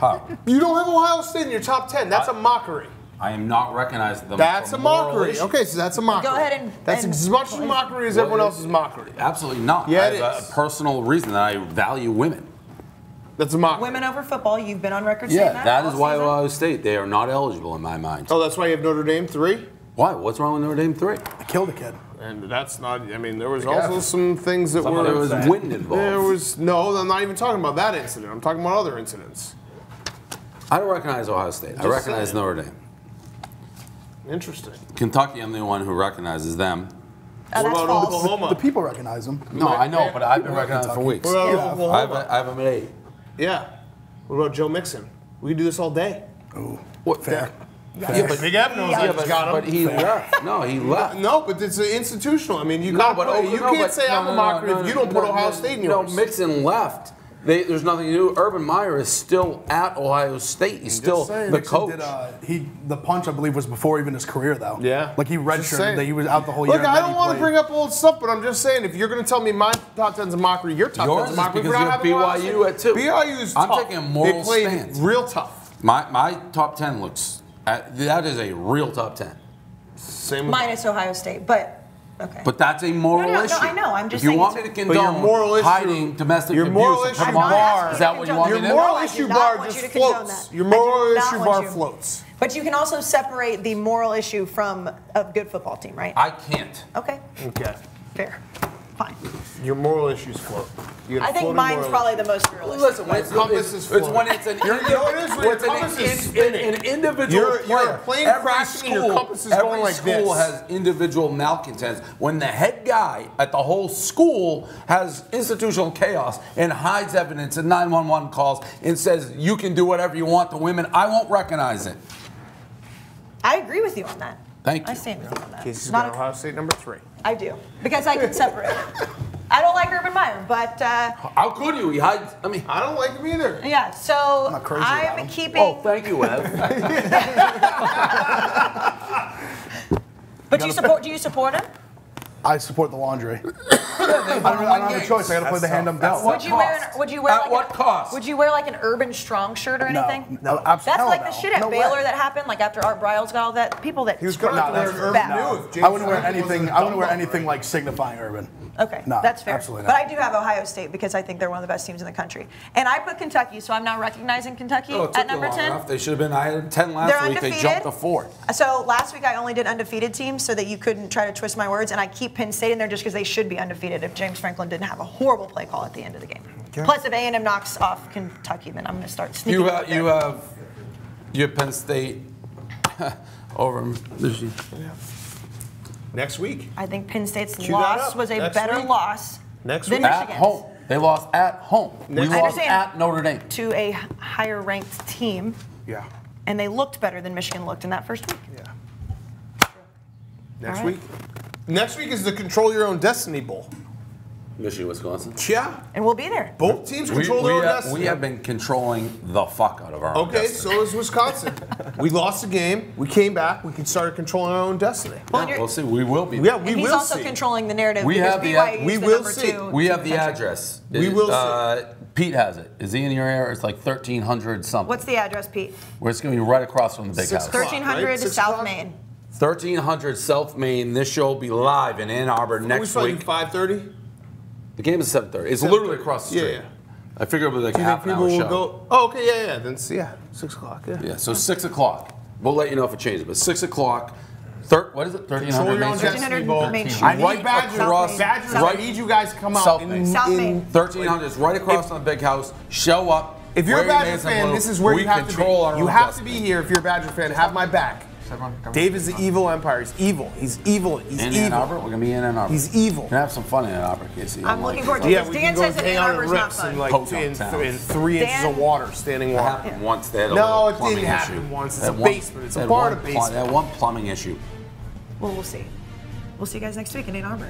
You don't have Ohio State in your top 10. That's a mockery. I am not recognizing them. That's a mockery. issues. Okay, so that's a mockery. Go ahead and- That's and- as much a mockery as everyone else's mockery. Absolutely not. Yeah, I it a personal reason that I value women. That's a mockery. Women over football. You've been on record saying Yeah, that. that all is why season. Ohio State. They are not eligible in my mind. Oh, that's why you have Notre Dame three? Why? What's wrong with Notre Dame three? I killed a kid. And that's not. I mean, there was Yeah. also some things that Some were. there was wind involved. There was no. I'm not even talking about that incident. I'm talking about other incidents. I don't recognize Ohio State. I recognize saying. Notre Dame. Interesting. Kentucky, I'm the one who recognizes them. Oh, what about Oklahoma? The people recognize them. No, I know, but I've been People recognized for Kentucky. weeks. What about Yeah. Oklahoma? I have, a, I have them at eight. Yeah. What about Joe Mixon? We could do this all day. Ooh, What? fair. Yeah, but, Big Ev knows yeah, I but, got him. but he left. No, he left. No, but it's institutional. I mean, you No, can't, but put- you no, can't but- say no, I'm no, a no, mockery no, if you don't put no, Ohio no, State in No, yours. Mixon left. They, there's nothing to do. Urban Meyer is still at Ohio State. He's still saying, the coach. Did, uh, he the punch I believe was before even his career though. Yeah. Like he redshirted that he was out the whole year. Look, I don't want to bring up old stuff, but I'm just saying if you're going to tell me my top 10's a mockery, your top Yours 10's a mockery. because you not have having Ohio BYU at two. BYU's I'm tough. taking a moral They played stance. real tough. My my top ten looks. At, that is a real top ten. Same with Minus Ohio State, but okay. But that's a moral No, no, no. I know, I'm just if you saying want me to a- But your condone moral issue- hiding domestic your moral and put issue them on- bar- is that what you want Your me to do? moral No, issue bar just you to floats. that. Your I moral issue bar you- floats. But you can also separate the moral issue from a good football team, right? I can't. Okay, Okay. fair. Fine. Your moral issues float. You I think mine's moral probably the most realistic. Listen, when it's, compass it's, is it's when it's an You're- you know what it is? When your it's an is in- spinning. an individual You're- you're player. plane every crashing school, your compass is every going like school this. has individual malcontents. When the head guy at the whole school has institutional chaos and hides evidence and 911 calls and says you can do whatever you want to women, I won't recognize it. I agree with you on that. Thank I you. stand with you on that. Kayce's Not Ohio State number three. I do because I can separate. I don't like Urban Meyer, but uh, How could you? He hides. I mean, I don't like him either. yeah. So not crazy I'm him. keeping. oh, thank you, Ev. but do you support? Do you support him? I support the laundry. I don't, I don't have a choice. I got to play the hand I'm dealt. Would you wear? An, would you wear? At like what an, cost? Would you wear like an Urban Strong shirt or anything? no, abs- That's like no. the shit at No way. Baylor that happened, like after Art Briles got all that. People that He was screwed going up to wear Urban bad. New. if James I wouldn't wear Franklin anything. wasn't I wouldn't wear anything like signifying urban. Okay, No, that's fair. absolutely not. But. I do have Ohio State because I think they're one of the best teams in the country, and I put Kentucky, so I'm now recognizing Kentucky Oh, at number ten. enough. They should have been. I had ten last They're week. They jumped to four. So last week I only did undefeated teams so that you couldn't try to twist my words, and I keep Penn State in there just because they should be undefeated if James Franklin didn't have a horrible play call at the end of the game. Plus, if A&M knocks off Kentucky, then I'm going to start sneaking. You over have, you have you have Penn State over Michigan. Next week. I think Penn State's Cue that loss was a Next better week. loss Next than week. At home. They lost at home. We lost at Notre Dame. To a higher ranked team, Yeah. and they looked better than Michigan looked in that first week. Yeah. Next All right. week. Next week is the Control Your Own Destiny Bowl. Michigan, Wisconsin. Yeah. And we'll be there. Both teams We, control their we own have, destiny. we have been controlling the fuck out of our own Okay, destiny. so is Wisconsin. we lost the game. We came back. We can start controlling our own destiny. Well, Yeah, we'll see. We will be. Yeah, we and he's also see. controlling the narrative We because have the- BYU we the will number see. two. We have the country. address. We will see. uh, Pete has it. Is he in your area? It's like 1300 something. What's the address, Pete? Where it's going to be right across from the big Six house. o'clock. 1300 right? South? Main. 1300 South Main. This show will be live in Ann Arbor next week. we next playing week. 5:30. The game is 7:30. It's 7:30. literally across the street. yeah. I figure it'll be like Do you half think an people hour will show. go? Oh, okay, yeah, yeah. Then yeah, six o'clock. Yeah. Yeah, so six o'clock. We'll let you know if it changes. But six o'clock. Thir- what is it? Control 1300 your Main own Street? destiny 1300 bowl. Main Street. I need Right Badgers. across- Badgers. right- I need you guys to come out. South in- Main. South in- 1300 is right across from the big house. Show up. If you're a Badger fan, this is where we you have to control our be. You own have to be here if you're a Badger fan. Have my back. Dave is the evil empire. He's evil. He's evil. He's In evil. Ann Arbor, we're gonna be in Ann Arbor. He's evil. We're gonna have some fun in Ann Arbor, Kayce. You I'm don't looking like forward it. to Yeah, this. we Dan can go says hang Ann out in Arbor's not rips fun. and like Poke in, towns. in three inches of water, standing That water. happened once. They had a No, little it didn't plumbing happen issue. once. It's They a one- basement. It's a they had part one of pl- basement. They had one plumbing issue. Well, we'll see. We'll see you guys next week in Ann Arbor.